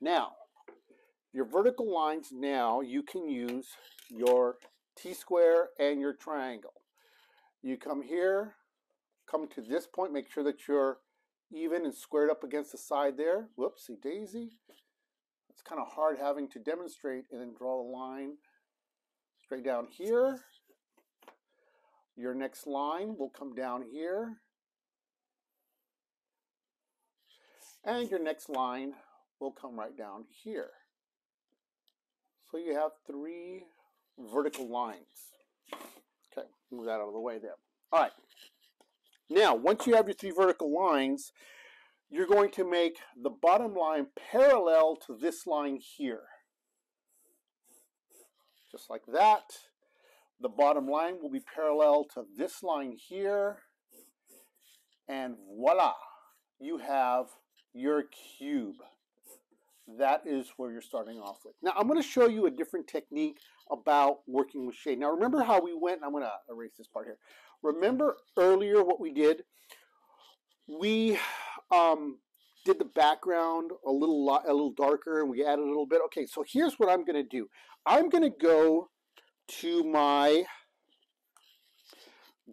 Now, your vertical lines now, you can use your T-square and your triangle. You come here, come to this point, make sure that you're even and squared up against the side there. Whoopsie daisy. It's kind of hard having to demonstrate and then draw the line straight down here. Your next line will come down here. And your next line will come right down here. So you have three vertical lines. Okay, move that out of the way there. All right. Now, once you have your three vertical lines, you're going to make the bottom line parallel to this line here. Just like that. The bottom line will be parallel to this line here. And voila, you have your cube. That is where you're starting off with. Now, I'm going to show you a different technique about working with shade. Now, remember how we went, I'm going to erase this part here. Remember earlier what we did? We um, did the background a little a little darker and we added a little bit. Okay, so here's what I'm going to do. I'm going to go to my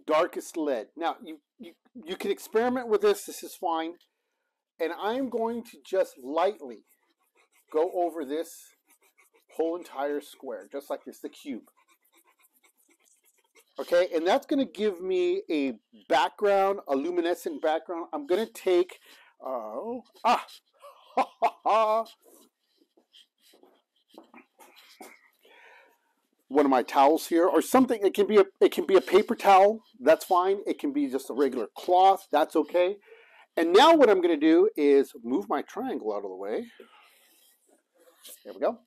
darkest lead. Now, you, you, you can experiment with this. This is fine. And I'm going to just lightly go over this whole entire square, just like this, the cube. Okay, and that's going to give me a background, a luminescent background. I'm going to take, oh, ah, one of my towels here or something. It can be a it can be a paper towel that's fine. It can be just a regular cloth that's okay. And now what I'm going to do is move my triangle out of the way. There we go.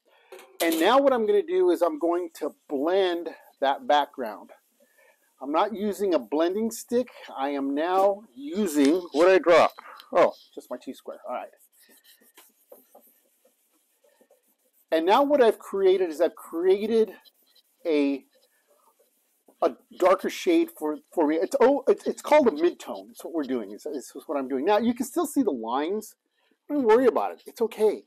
And now what I'm going to do is I'm going to blend that background I'm not using a blending stick I am now using what did I drop oh just my T-square all right and now what I've created is I've created a a darker shade for for me. It's oh, it's, it's called a midtone. It's what we're doing. It's, it's what I'm doing now. You can still see the lines. Don't worry about it. It's okay.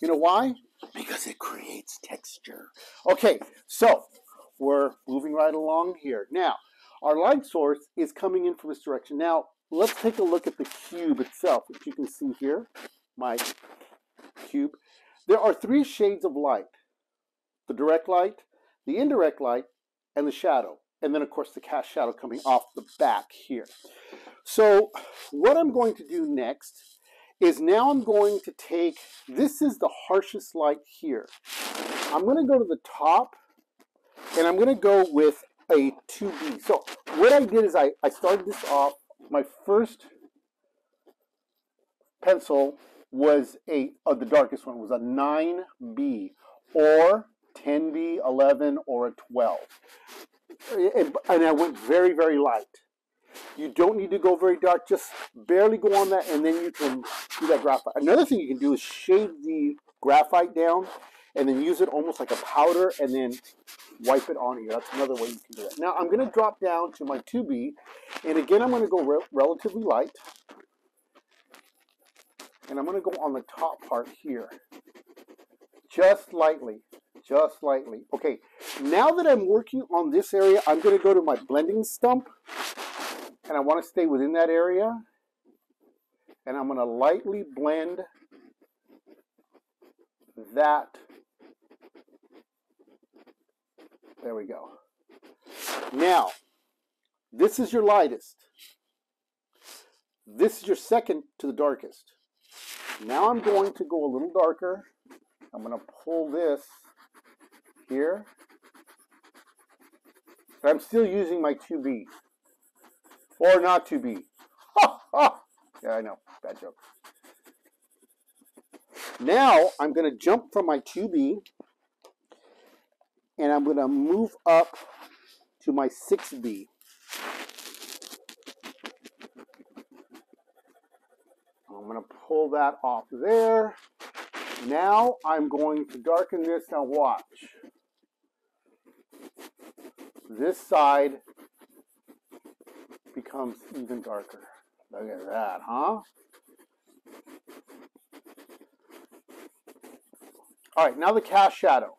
You know why? Because it creates texture. Okay, so we're moving right along here. Now, our light source is coming in from this direction. Now, let's take a look at the cube itself, which you can see here, my cube. There are three shades of light. The direct light, the indirect light, and the shadow. And then, of course, the cast shadow coming off the back here. So what I'm going to do next is now I'm going to take, this is the harshest light here. I'm going to go to the top, and I'm to go with a 2B. So what I did is I, I started this off, my first pencil was a, uh, the darkest one was a 9B, or 10B, 11, or a 12. And I went very, very light. You don't need to go very dark, just barely go on that, and then you can do that graphite. Another thing you can do is shade the graphite down and then use it almost like a powder and then wipe it on you. That's another way you can do that. Now I'm going to drop down to my 2B, and again I'm going to go re relatively light. And I'm going to go on the top part here, just lightly just lightly. Okay, now that I'm working on this area, I'm going to go to my blending stump, and I want to stay within that area, and I'm going to lightly blend that. There we go. Now, this is your lightest. This is your second to the darkest. Now I'm going to go a little darker. I'm going to pull this here. But I'm still using my 2B. Or not 2B. yeah, I know. Bad joke. Now, I'm going to jump from my 2B and I'm going to move up to my 6B. I'm going to pull that off there. Now I'm going to darken this. Now watch. This side becomes even darker. Look at that, huh? All right, now the cast shadow.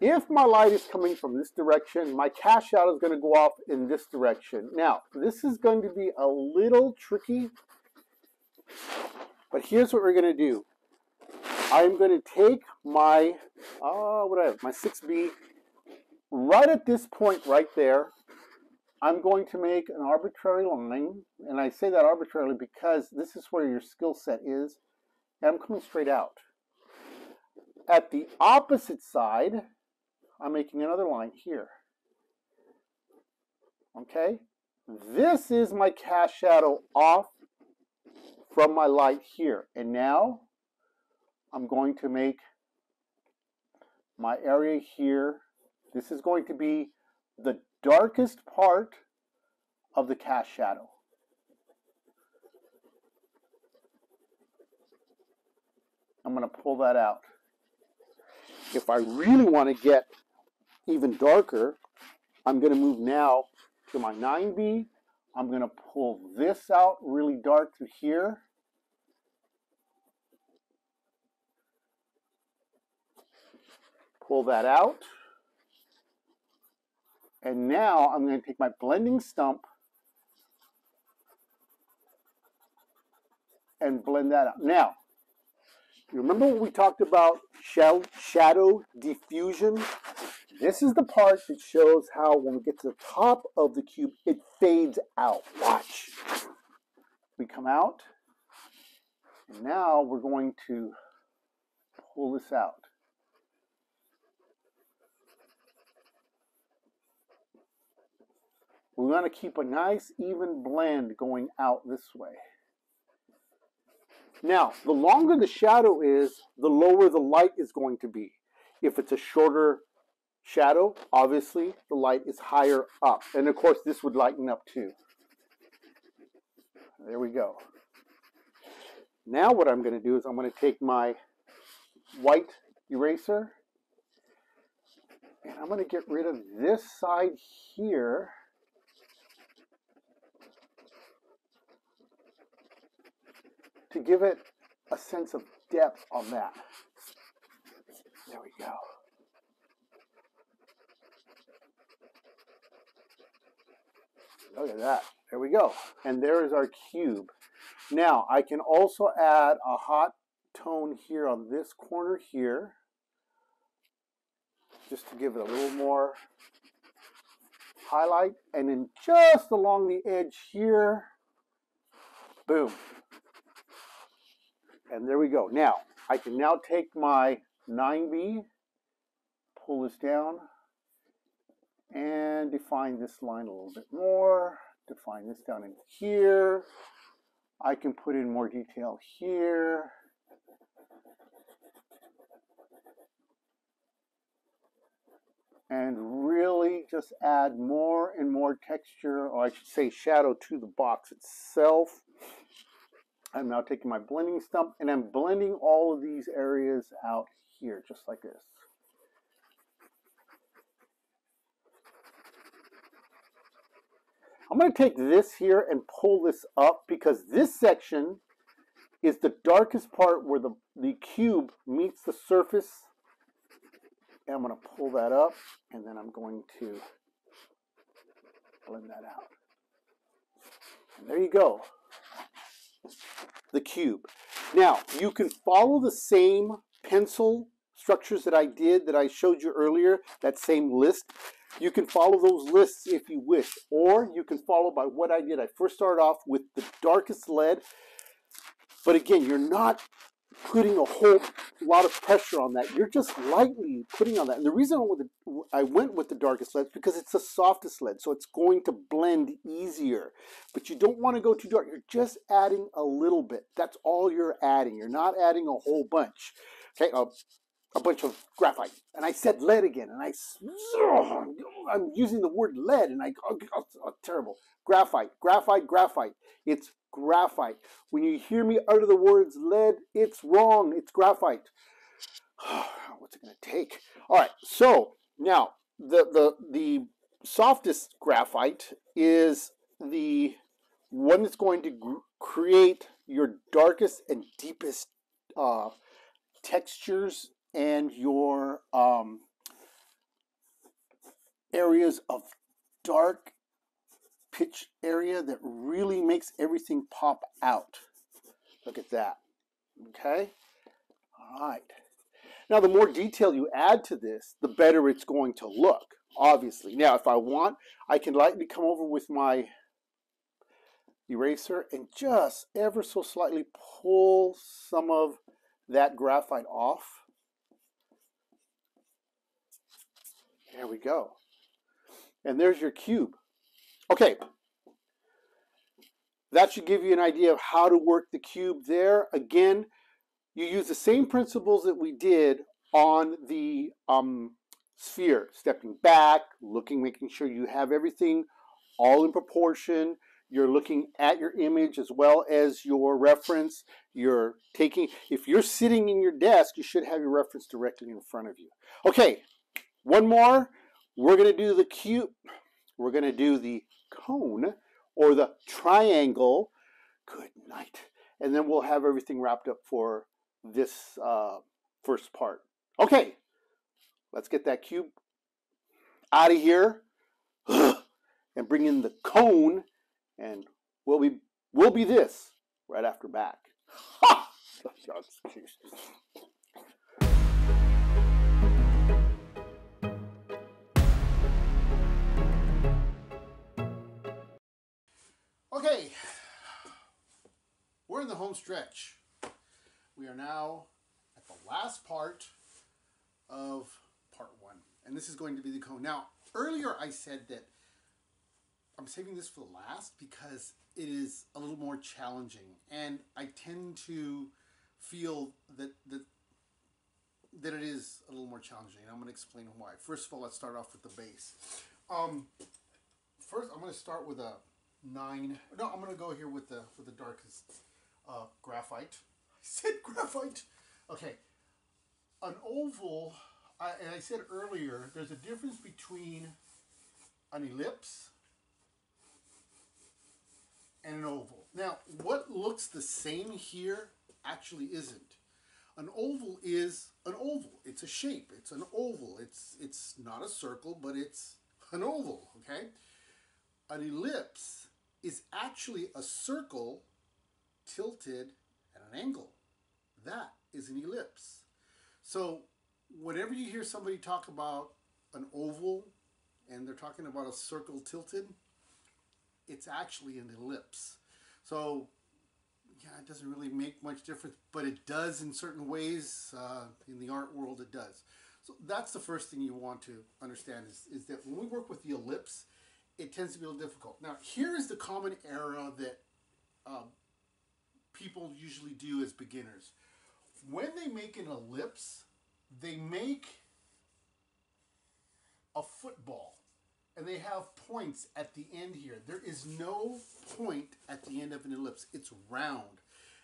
If my light is coming from this direction, my cast shadow is going to go off in this direction. Now, this is going to be a little tricky, but here's what we're going to do. I'm going to take my, uh, what I have, my 6B, right at this point right there, I'm going to make an arbitrary line, and I say that arbitrarily because this is where your skill set is, and I'm coming straight out. At the opposite side, I'm making another line here. Okay? This is my cast shadow off from my light here. And now I'm going to make my area here. This is going to be the darkest part of the cast shadow. I'm going to pull that out. If I really want to get even darker, I'm going to move now to my 9B. I'm going to pull this out really dark through here. Pull that out. And now I'm going to take my blending stump and blend that out. Now, remember when we talked about shadow diffusion? This is the part that shows how when we get to the top of the cube, it fades out. Watch. We come out, and now we're going to pull this out. We're going to keep a nice even blend going out this way. Now, the longer the shadow is, the lower the light is going to be. If it's a shorter shadow, obviously the light is higher up. And of course, this would lighten up too. There we go. Now what I'm going to do is I'm going to take my white eraser and I'm going to get rid of this side here. To give it a sense of depth on that. There we go. Look at that. There we go. And there is our cube. Now, I can also add a hot tone here on this corner here, just to give it a little more highlight. And then just along the edge here, boom. And there we go. Now, I can now take my 9B, pull this down, and define this line a little bit more. Define this down in here. I can put in more detail here. And really just add more and more texture, or I should say shadow to the box itself. I'm now taking my blending stump and I'm blending all of these areas out here, just like this. I'm going to take this here and pull this up because this section is the darkest part where the, the cube meets the surface. And I'm going to pull that up and then I'm going to blend that out. And there you go, the cube. Now, you can follow the same pencil structures that I did, that I showed you earlier, that same list. You can follow those lists if you wish, or you can follow by what I did. I first started off with the darkest lead, but again, you're not putting a whole lot of pressure on that. You're just lightly putting on that. And the reason I went with the, I went with the darkest lead is because it's the softest lead, so it's going to blend easier. But you don't want to go too dark. You're just adding a little bit. That's all you're adding. You're not adding a whole bunch. Okay, uh, a bunch of graphite. And I said lead again, and I, I'm using the word lead, and I, oh, oh, oh, terrible. Graphite, graphite, graphite. It's graphite. When you hear me utter the words lead, it's wrong. It's graphite. What's it going to take? All right. So now the the the softest graphite is the one that's going to create your darkest and deepest uh, textures and your um, areas of dark pitch area that really makes everything pop out. Look at that. Okay? All right. Now, the more detail you add to this, the better it's going to look, obviously. Now, if I want, I can lightly come over with my eraser and just ever so slightly pull some of that graphite off. There we go. And there's your cube. Okay. That should give you an idea of how to work the cube there. Again, you use the same principles that we did on the um, sphere. Stepping back, looking, making sure you have everything all in proportion. You're looking at your image as well as your reference. You're taking, if you're sitting in your desk, you should have your reference directly in front of you. Okay, one more. We're going to do the cube. We're going to do the cone or the triangle. Good night. And then we'll have everything wrapped up for this uh, first part. Okay, let's get that cube out of here and bring in the cone, and we'll be we'll be this right after back. Ha! Okay, we're in the home stretch. We are now at the last part of part one, and this is going to be the cone. Now, earlier I said that I'm saving this for the last because it is a little more challenging, and I tend to feel that that that it is a little more challenging. And I'm going to explain why. First of all, let's start off with the base. Um, first, I'm going to start with a nine. No, I'm to go here with the with the darkest uh, graphite. I said graphite. Okay, an oval. I, and I said earlier, there's a difference between an ellipse and an oval. Now, what looks the same here actually isn't. An oval is an oval. It's a shape. It's an oval. It's it's not a circle, but it's an oval, okay? An ellipse is actually a circle tilted at an angle. That is an ellipse. So, whenever you hear somebody talk about an oval and they're talking about a circle tilted, it's actually an ellipse. So, yeah, it doesn't really make much difference, but it does in certain ways. Uh, in the art world, it does. So that's the first thing you want to understand is, is that when we work with the ellipse, it tends to be a little difficult. Now, here is the common error that um, people usually do as beginners. When they make an ellipse, they make a football and they have points at the end here. There is no point at the end of an ellipse. It's round.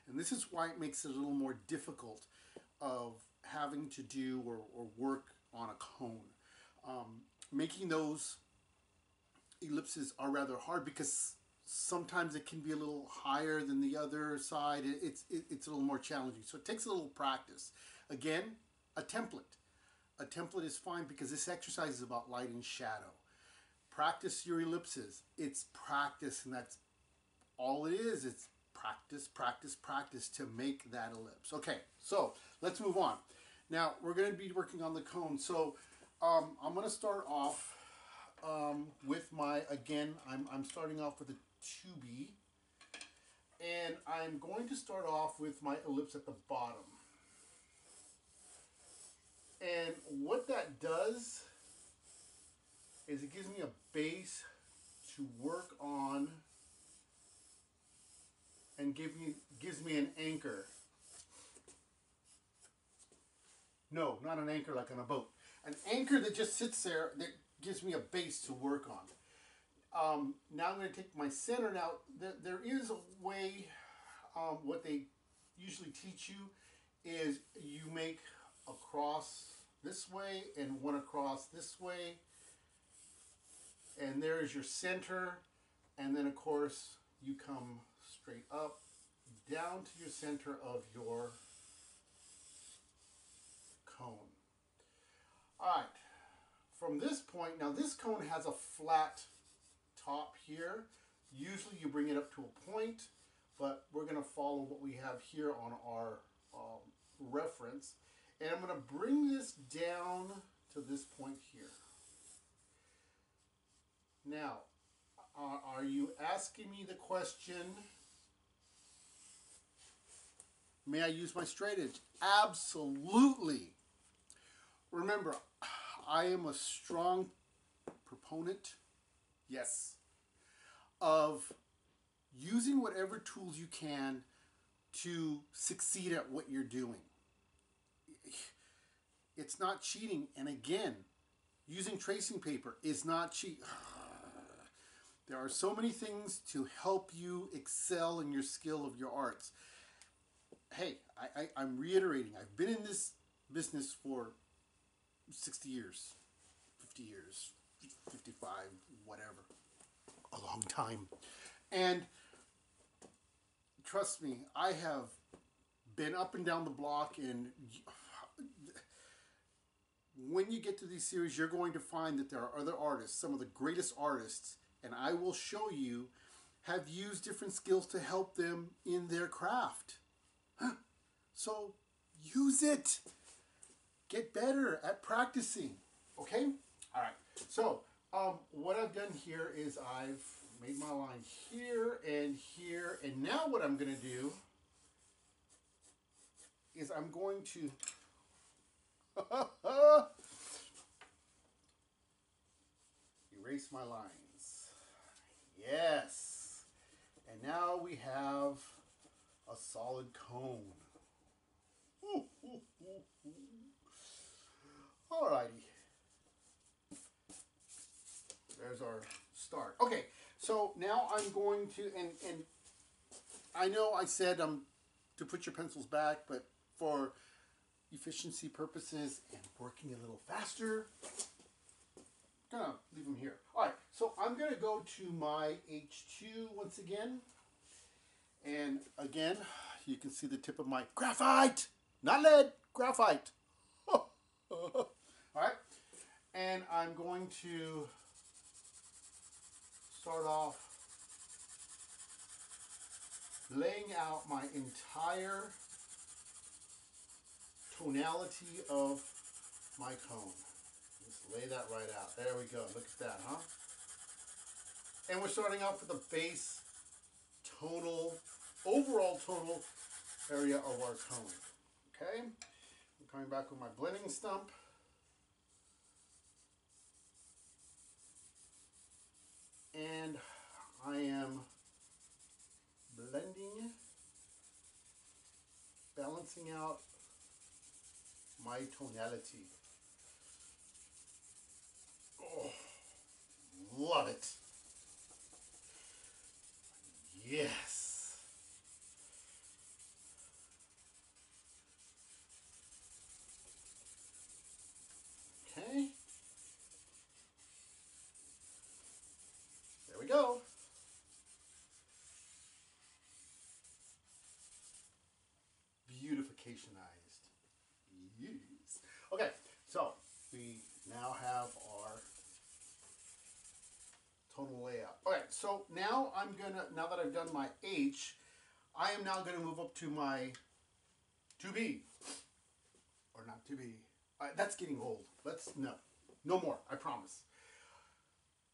And this is why it makes it a little more difficult of having to do or, or work on a cone. Um, making those ellipses are rather hard because sometimes it can be a little higher than the other side. It's, it, it's a little more challenging. So it takes a little practice. Again, a template. A template is fine because this exercise is about light and shadow practice your ellipses. It's practice, and that's all it is. It's practice, practice, practice to make that ellipse. Okay, so let's move on. Now we're going to be working on the cone. So um, I'm going to start off um, with my again. I'm I'm starting off with a 2B, and I'm going to start off with my ellipse at the bottom. And what that does is it gives me a base to work on and give me gives me an anchor. No, not an anchor like on a boat. An anchor that just sits there that gives me a base to work on. Um, now I'm going to take my center. Now, there, there is a way, um, what they usually teach you is you make a cross this way and one across this way. And there's your center. And then, of course, you come straight up down to your center of your cone. All right, from this point, now this cone has a flat top here. Usually you bring it up to a point, but we're going to follow what we have here on our um, reference. And I'm going to bring this down to this point here. Now, are you asking me the question, may I use my straight edge? Absolutely. Remember, I am a strong proponent, yes, of using whatever tools you can to succeed at what you're doing. It's not cheating. And again, using tracing paper is not cheat. There are so many things to help you excel in your skill of your arts. Hey, I, I, I'm reiterating, I've been in this business for 60 years, 50 years, 55, whatever. A long time. And trust me, I have been up and down the block and when you get to these series, you're going to find that there are other artists, some of the greatest artists, and I will show you, have used different skills to help them in their craft. So use it. Get better at practicing. Okay? All right. So um, what I've done here is I've made my line here and here. And now what I'm going to do is I'm going to erase my lines. Yes. And now we have a solid cone. Alrighty. There's our start. Okay, so now I'm going to, and, and I know I said um, to put your pencils back, but for efficiency purposes and working a little faster, I'm gonna leave them here. All right, so I'm gonna go to my H2 once again. And again, you can see the tip of my graphite, not lead, graphite. All right, and I'm going to start off laying out my entire tonality of my cone. Just lay that right out. There we go. Look at that, huh? And we're starting off with the base tonal, overall tonal area of our cone. Okay? I'm coming back with my blending stump. And I am blending, balancing out my tonality. Oh, love it. Yes. Okay. There we go. Beautificationized. Yes. Okay, so we now have our tonal layout. Okay, so now I'm gonna, now that I've done my H, I am now gonna move up to my 2B. Or not 2B. Uh, that's getting old. Let's, no, no more, I promise.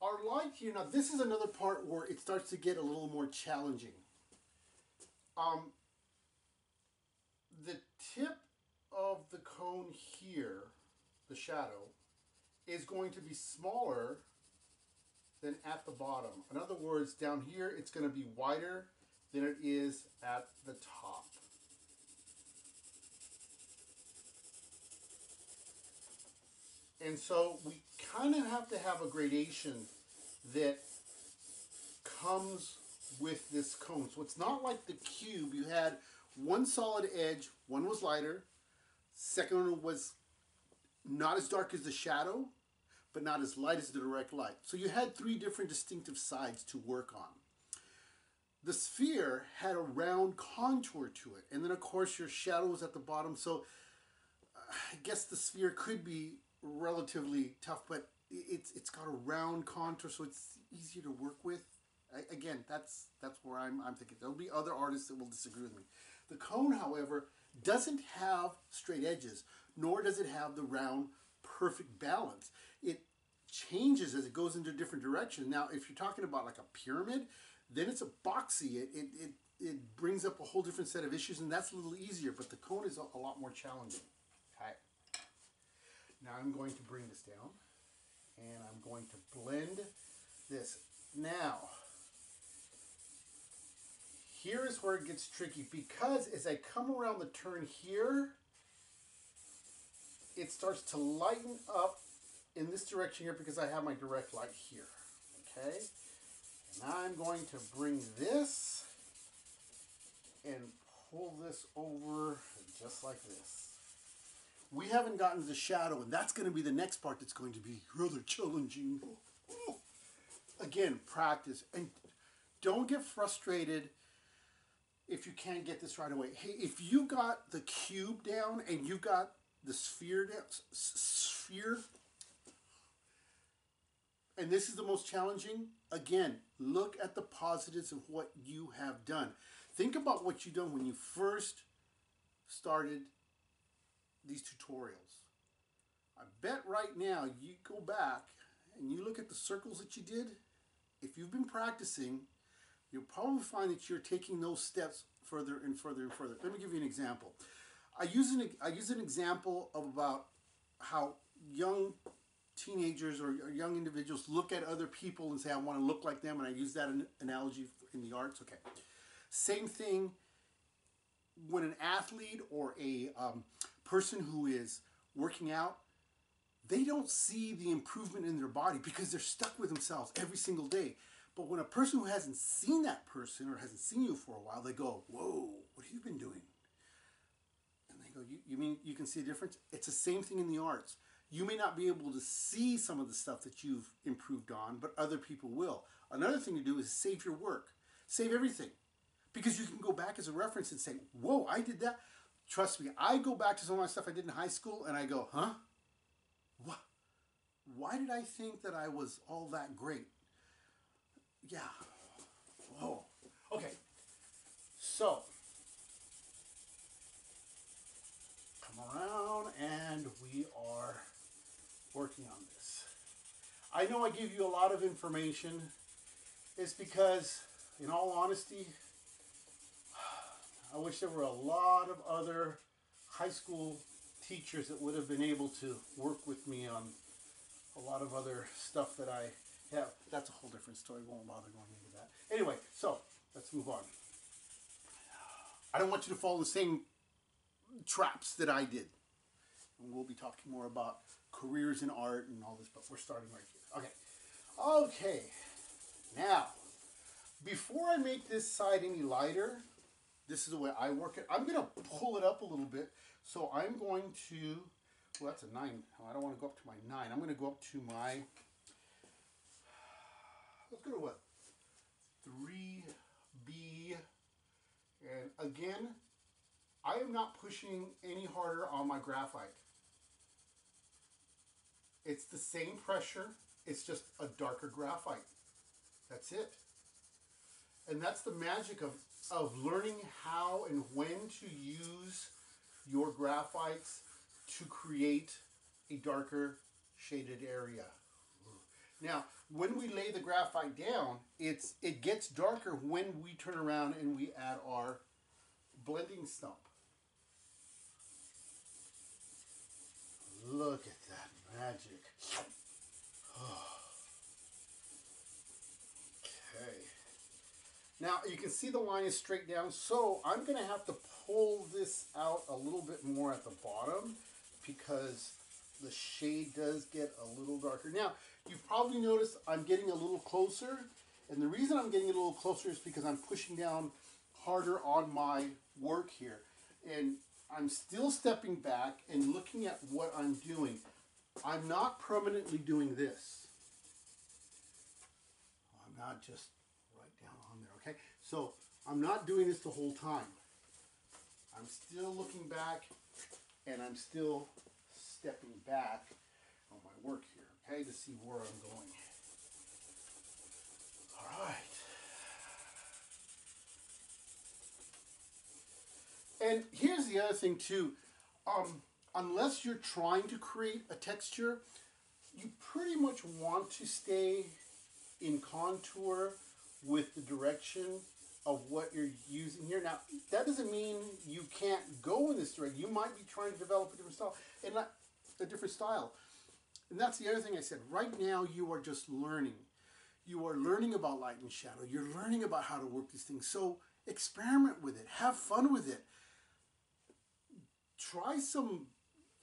Our line here, now this is another part where it starts to get a little more challenging. Um, the tip of the cone here, the shadow, is going to be smaller than at the bottom. In other words, down here it's going to be wider than it is at the top. And so we kind of have to have a gradation that comes with this cone. So it's not like the cube. You had one solid edge, one was lighter, second one was not as dark as the shadow, but not as light as the direct light. So you had three different distinctive sides to work on. The sphere had a round contour to it, and then of course your shadow was at the bottom. So I guess the sphere could be relatively tough, but it's it's got a round contour, so it's easier to work with. I, again, that's that's where I'm I'm thinking. There'll be other artists that will disagree with me. The cone, however, doesn't have straight edges, nor does it have the round perfect balance. It changes as it goes into different directions. Now, if you're talking about like a pyramid, then it's a boxy. It it it, it brings up a whole different set of issues, and that's a little easier. But the cone is a, a lot more challenging. Okay. Now I'm going to bring this down, and I'm going to blend this. Now, here is where it gets tricky because as I come around the turn here, it starts to lighten up in this direction here because I have my direct light here. Okay? And now I'm going to bring this and pull this over just like this. We haven't gotten the shadow, and that's going to be the next part that's going to be rather challenging. Again, practice. And don't get frustrated if you can't get this right away. Hey, if you got the cube down and you got the sphere down, sphere, and this is the most challenging, again, look at the positives of what you have done. Think about what you done when you first started these tutorials. I bet right now you go back and you look at the circles that you did. If you've been practicing, you'll probably find that you're taking those steps further and further and further. Let me give you an example. I use an, I use an example of about how young teenagers or, or young individuals look at other people and say, I want to look like them, and I use that an, analogy in the arts. Okay. Same thing when an athlete or a um, person who is working out, they don't see the improvement in their body because they're stuck with themselves every single day. But when a person who hasn't seen that person or hasn't seen you for a while, they go, Whoa, what have you been doing? And they go, You, you mean you can see a difference? It's the same thing in the arts. You may not be able to see some of the stuff that you've improved on, but other people will. Another thing to do is save your work, save everything. Because you can go back as a reference and say, Whoa, I did that. Trust me, I go back to some of my stuff I did in high school and I go, Huh? What? Why did I think that I was all that great? Yeah. Whoa. Okay. So, come around and we are working on this. I know I give you a lot of information. It's because, in all honesty, I wish there were a lot of other high school teachers that would have been able to work with me on a lot of other stuff that I have. That's a whole different story. Won't bother going into that. Anyway, so let's move on. I don't want you to fall in the same traps that I did. And we'll be talking more about careers in art and all this, but we're starting right here. Okay. Okay. Now, before I make this side any lighter, this is the way I work it. I'm going to pull it up a little bit. So I'm going to, well, that's a 9. I don't want to go up to my 9. I'm going to go up to my, let's go to what? 3B. And again, I am not pushing any harder on my graphite. It's the same pressure, it's just a darker graphite. That's it. And that's the magic of, of learning how and when to use your graphites to create a darker shaded area. Now, when we lay the graphite down, it's it gets darker when we turn around and we add our blending stump. Look at that magic. Okay. Now you can see the line is straight down, so I'm going to have to pull this out a little bit more at the bottom because the shade does get a little darker. Now, you've probably noticed I'm getting a little closer. And the reason I'm getting a little closer is because I'm pushing down harder on my work here. And I'm still stepping back and looking at what I'm doing. I'm not permanently doing this. I'm not just right down on there, okay? So I'm not doing this the whole time. I'm still looking back and I'm still stepping back on my work here, okay, to see where I'm going. All right. And here's the other thing too. Um, unless you're trying to create a texture, you pretty much want to stay in contour with the direction of what you're using here. Now, that doesn't mean you can't go in this direction. You might be trying to develop a different style and a different style. And that's the other thing I said. Right now, you are just learning. You are learning about light and shadow. You're learning about how to work these things. So experiment with it. Have fun with it. Try some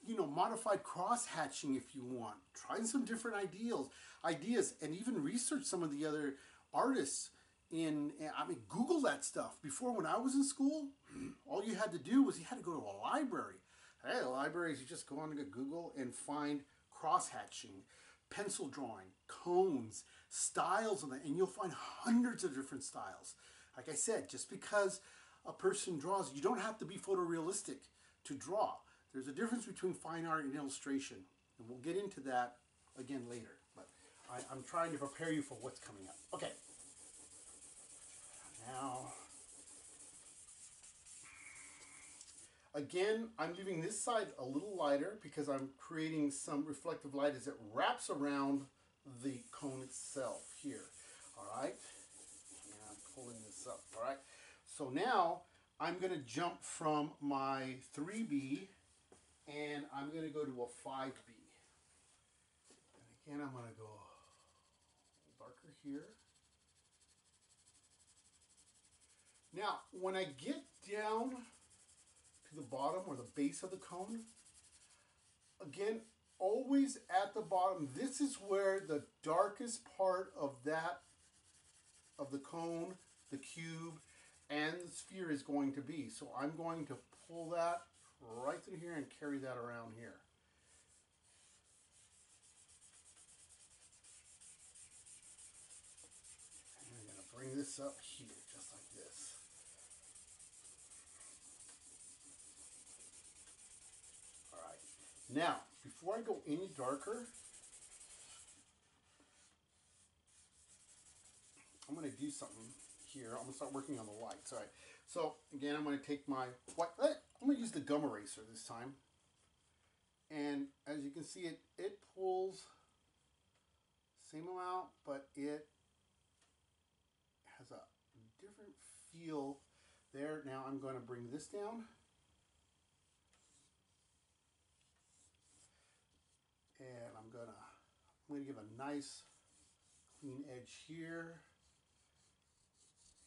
you know, modified cross hatching if you want. Try some different ideals, ideas, and even research some of the other artists. In I mean, Google that stuff. Before, when I was in school, all you had to do was you had to go to a library. Hey, the libraries, you just go on to Google and find cross hatching, pencil drawing, cones, styles and you'll find hundreds of different styles. Like I said, just because a person draws, you don't have to be photorealistic to draw there's a difference between fine art and illustration, and we'll get into that again later. But I, I'm trying to prepare you for what's coming up. Okay. Now, again, I'm leaving this side a little lighter because I'm creating some reflective light as it wraps around the cone itself here. All right. And I'm pulling this up. All right. So now I'm going to jump from my 3B and I'm going to go to a 5B. And again, I'm going to go darker here. Now, when I get down to the bottom or the base of the cone, again, always at the bottom, this is where the darkest part of that, of the cone, the cube, and the sphere is going to be. So I'm going to pull that right through here and carry that around here. And I'm going to bring this up here, just like this. All right. Now, before I go any darker, I'm going to do something here. I'm going to start working on the lights. All right. So, again, I'm going to take my white... Eh, I'm going to use the gum eraser this time. And as you can see, it, it pulls same amount, but it has a different feel there. Now I'm going to bring this down. And I'm going to I'm going to give a nice clean edge here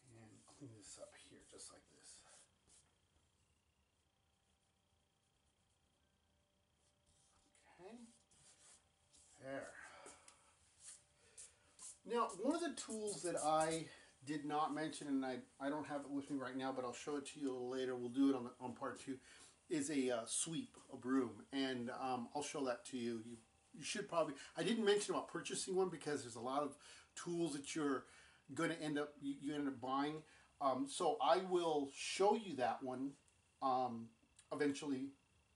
and clean this up here just like this. Okay. There. Now, one of the tools that I did not mention, and I, I don't have it with me right now, but I'll show it to you a little later. We'll do it on, the, on part two, is a uh, sweep, a broom. And um, I'll show that to you. you. You should probably, I didn't mention about purchasing one because there's a lot of tools that you're going to end up, you, you end up buying. Um, so I will show you that one um, eventually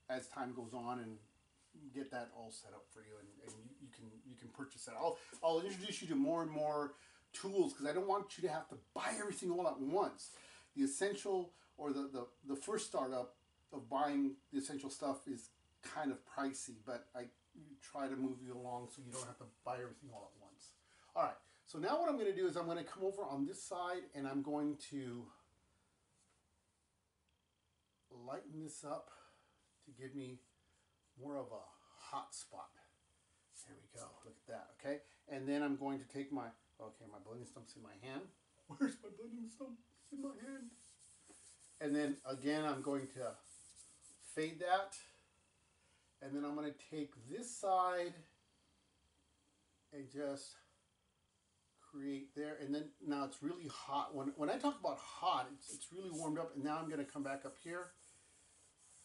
as time goes on and get that all set up for you, and, and you, you can you can purchase that. I'll I'll introduce you to more and more tools because I don't want you to have to buy everything all at once. The essential or the, the, the first startup of buying the essential stuff is kind of pricey, but I try to move you along so you don't have to buy everything all at once. All right, so now what I'm going to do is I'm going to come over on this side and I'm going to lighten this up to give me more of a hot spot. There we go. Look at that. Okay. And then I'm going to take my, okay, my blending stump's in my hand. Where's my blending stump? It's in my hand. And then again, I'm going to fade that. And then I'm going to take this side and just create there. And then now it's really hot. When, when I talk about hot, it's, it's really warmed up. And now I'm going to come back up here,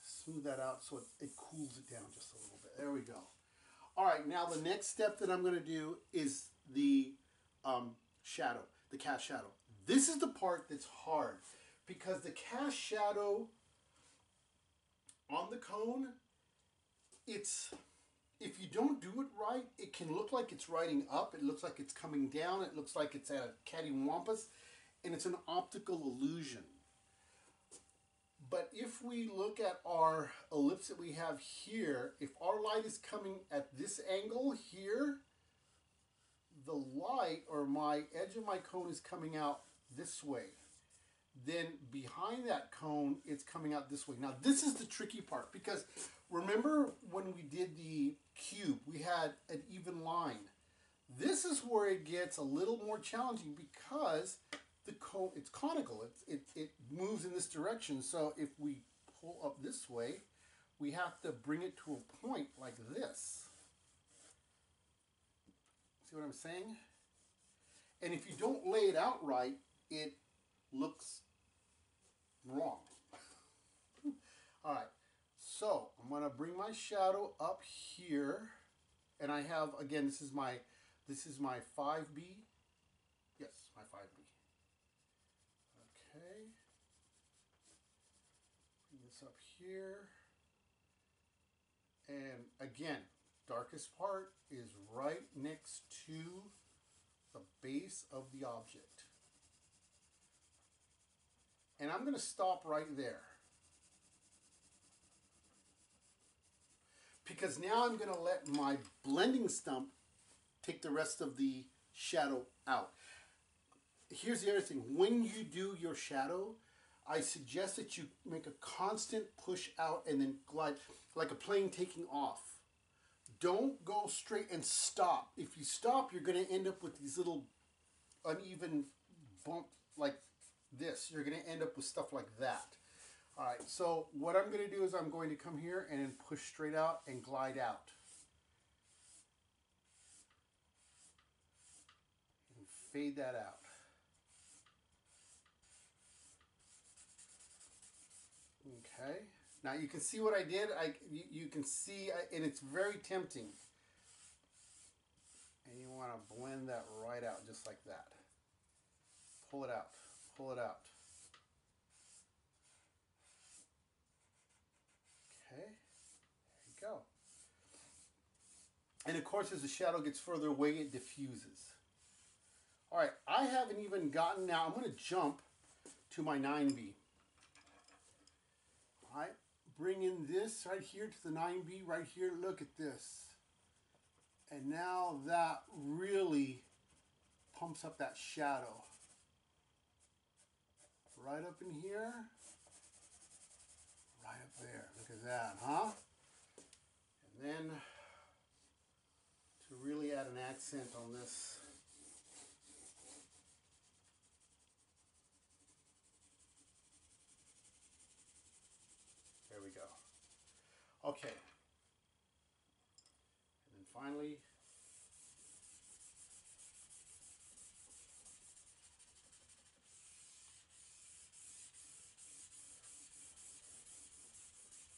smooth that out so it, it cools it down just a little bit. There we go. All right, now the next step that I'm going to do is the um, shadow, the cast shadow. This is the part that's hard because the cast shadow on the cone, it's if you don't do it right, it can look like it's riding up. It looks like it's coming down. It looks like it's at a cattywampus, and it's an optical illusion. But if we look at our ellipse that we have here, if our light is coming at this angle here, the light or my edge of my cone is coming out this way. Then behind that cone, it's coming out this way. Now this is the tricky part because remember when we did the cube, we had an even line. This is where it gets a little more challenging because the cone, it's conical, it, it, it moves in this direction. So if we pull up this way, we have to bring it to a point like this. See what I'm saying? And if you don't lay it out right, it looks wrong. All right, so I'm gonna bring my shadow up here, and I have again. This is my this is my 5B. Yes, my 5B. Okay. Bring this up here. And again, darkest part is right next to the base of the object. And I'm going to stop right there. Because now I'm going to let my blending stump take the rest of the shadow out. Here's the other thing. When you do your shadow, I suggest that you make a constant push out and then glide, like a plane taking off. Don't go straight and stop. If you stop, you're going to end up with these little uneven bump like this. You're going to end up with stuff like that. All right, so what I'm going to do is I'm going to come here and push straight out and glide out. And fade that out. Okay. Now you can see what I did. I you, you can see, and it's very tempting. And you want to blend that right out just like that. Pull it out. Pull it out. Okay. There you go. And of course, as the shadow gets further away, it diffuses. All right, I haven't even gotten now. I'm going to jump to my 9B. Bring in this right here to the 9B right here. Look at this. And now that really pumps up that shadow. Right up in here. Right up there. Look at that, huh? And then to really add an accent on this There we go. Okay. And then finally,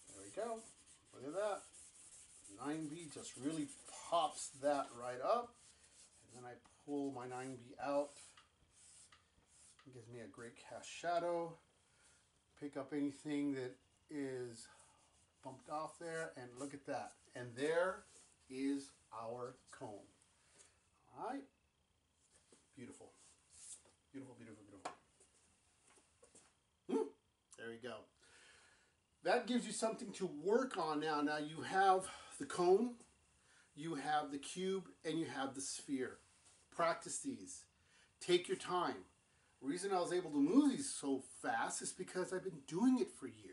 there we go. Look at that. 9B just really pops that right up. And then I pull my 9B out. It gives me a great cast shadow. Pick up anything that is bumped off there and look at that. And there is our cone. All right. Beautiful. Beautiful, beautiful, beautiful. Hmm. There you go. That gives you something to work on now. Now you have the cone, you have the cube, and you have the sphere. Practice these. Take your time. reason I was able to move these so fast is because I've been doing it for years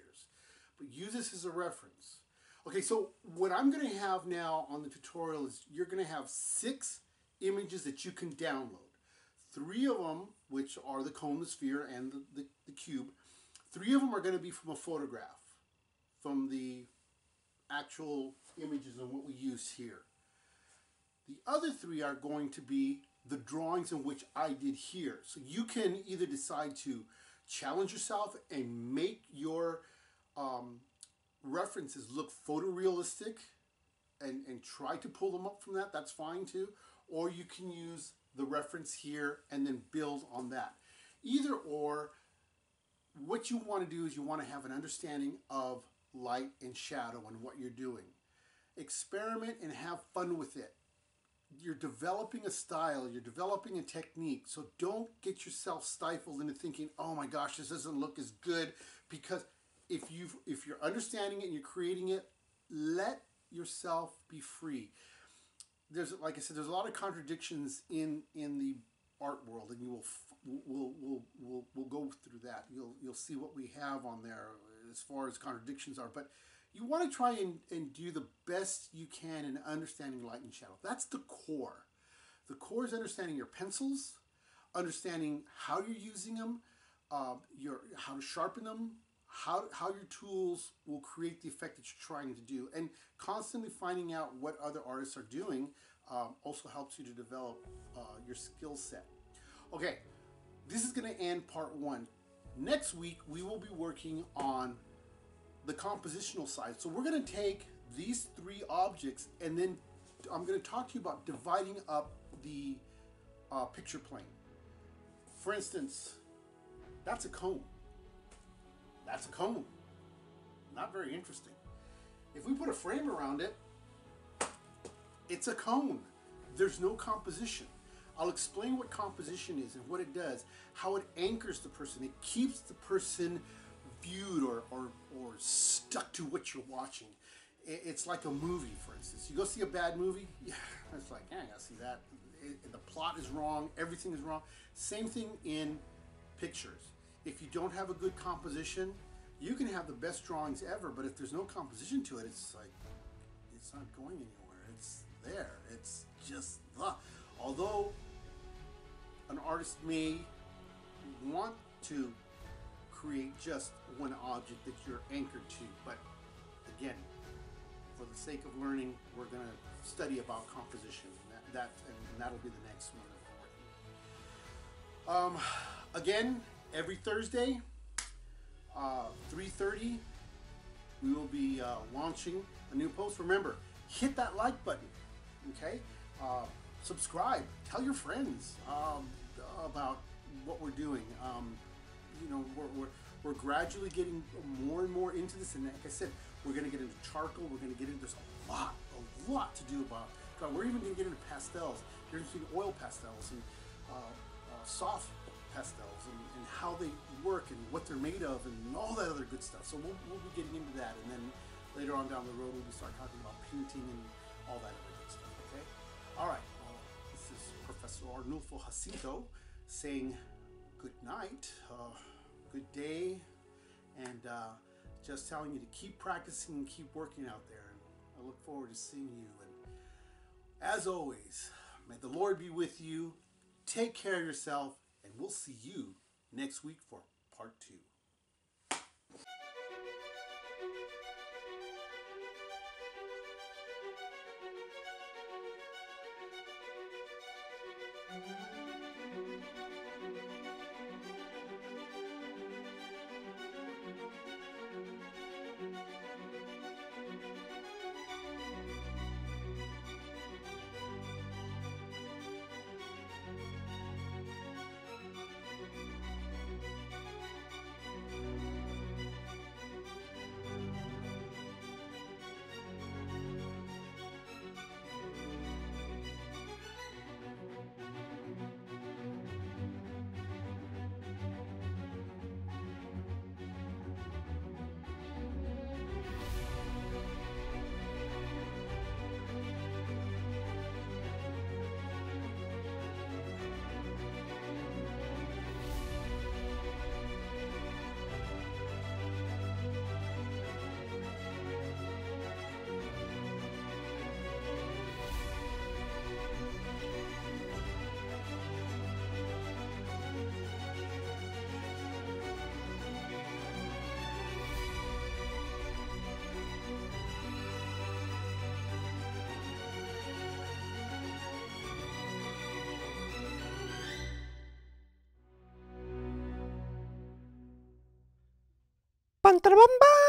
but use this as a reference. Okay, so what I'm going to have now on the tutorial is you're going to have six images that you can download. Three of them, which are the cone, the sphere, and the, the, the cube, three of them are going to be from a photograph, from the actual images and what we use here. The other three are going to be the drawings in which I did here. So you can either decide to challenge yourself and make your um, references look photorealistic and, and try to pull them up from that, that's fine too. Or you can use the reference here and then build on that. Either or, what you want to do is you want to have an understanding of light and shadow and what you're doing. Experiment and have fun with it. You're developing a style, you're developing a technique, so don't get yourself stifled into thinking, oh my gosh, this doesn't look as good because if you if you're understanding it and you're creating it, let yourself be free. There's like I said, there's a lot of contradictions in in the art world, and you will we'll we'll we'll, we'll go through that. You'll you'll see what we have on there as far as contradictions are, but you want to try and, and do the best you can in understanding light and shadow. That's the core. The core is understanding your pencils, understanding how you're using them, uh, your how to sharpen them, how, how your tools will create the effect that you're trying to do. And constantly finding out what other artists are doing um, also helps you to develop uh, your skill set. Okay, this is going to end part one. Next week, we will be working on the compositional side. So we're going to take these three objects and then I'm going to talk to you about dividing up the uh, picture plane. For instance, that's a cone. That's a cone. Not very interesting. If we put a frame around it, it's a cone. There's no composition. I'll explain what composition is and what it does, how it anchors the person. It keeps the person viewed or, or, or stuck to what you're watching. It's like a movie, for instance. You go see a bad movie, yeah, it's like, yeah, I gotta see that. It, the plot is wrong, everything is wrong. Same thing in pictures. If you don't have a good composition, you can have the best drawings ever, but if there's no composition to it, it's like, it's not going anywhere. It's there. It's just, the. although an artist may want to create just one object that you're anchored to, but again, for the sake of learning, we're going to study about composition. And that, that and that'll be the next one. Um, again, every Thursday, uh, 3.30, we will be uh, launching a new post. Remember, hit that like button, okay? Uh, subscribe. Tell your friends um, about what we're doing. Um, you know, we're, we're, we're gradually getting more and more into this. And like I said, we're to get into charcoal. We're to get into, there's a lot, a lot to do about, God, we're even to get into pastels. You're going to see oil pastels and uh, uh, soft pastels and, and, how they work and what they're made of and all that other good stuff. So we'll, we'll be getting into that. And then later on down the road, we'll start talking about painting and all that other good stuff, okay? All right, well, this is Professor Arnulfo Jacinto saying good night, uh, good day, and uh, just telling you to keep practicing and keep working out there. And I look forward to seeing you. And as always, may the Lord be with you. Take care of yourself, and we'll see you next week for part two. contra bomba!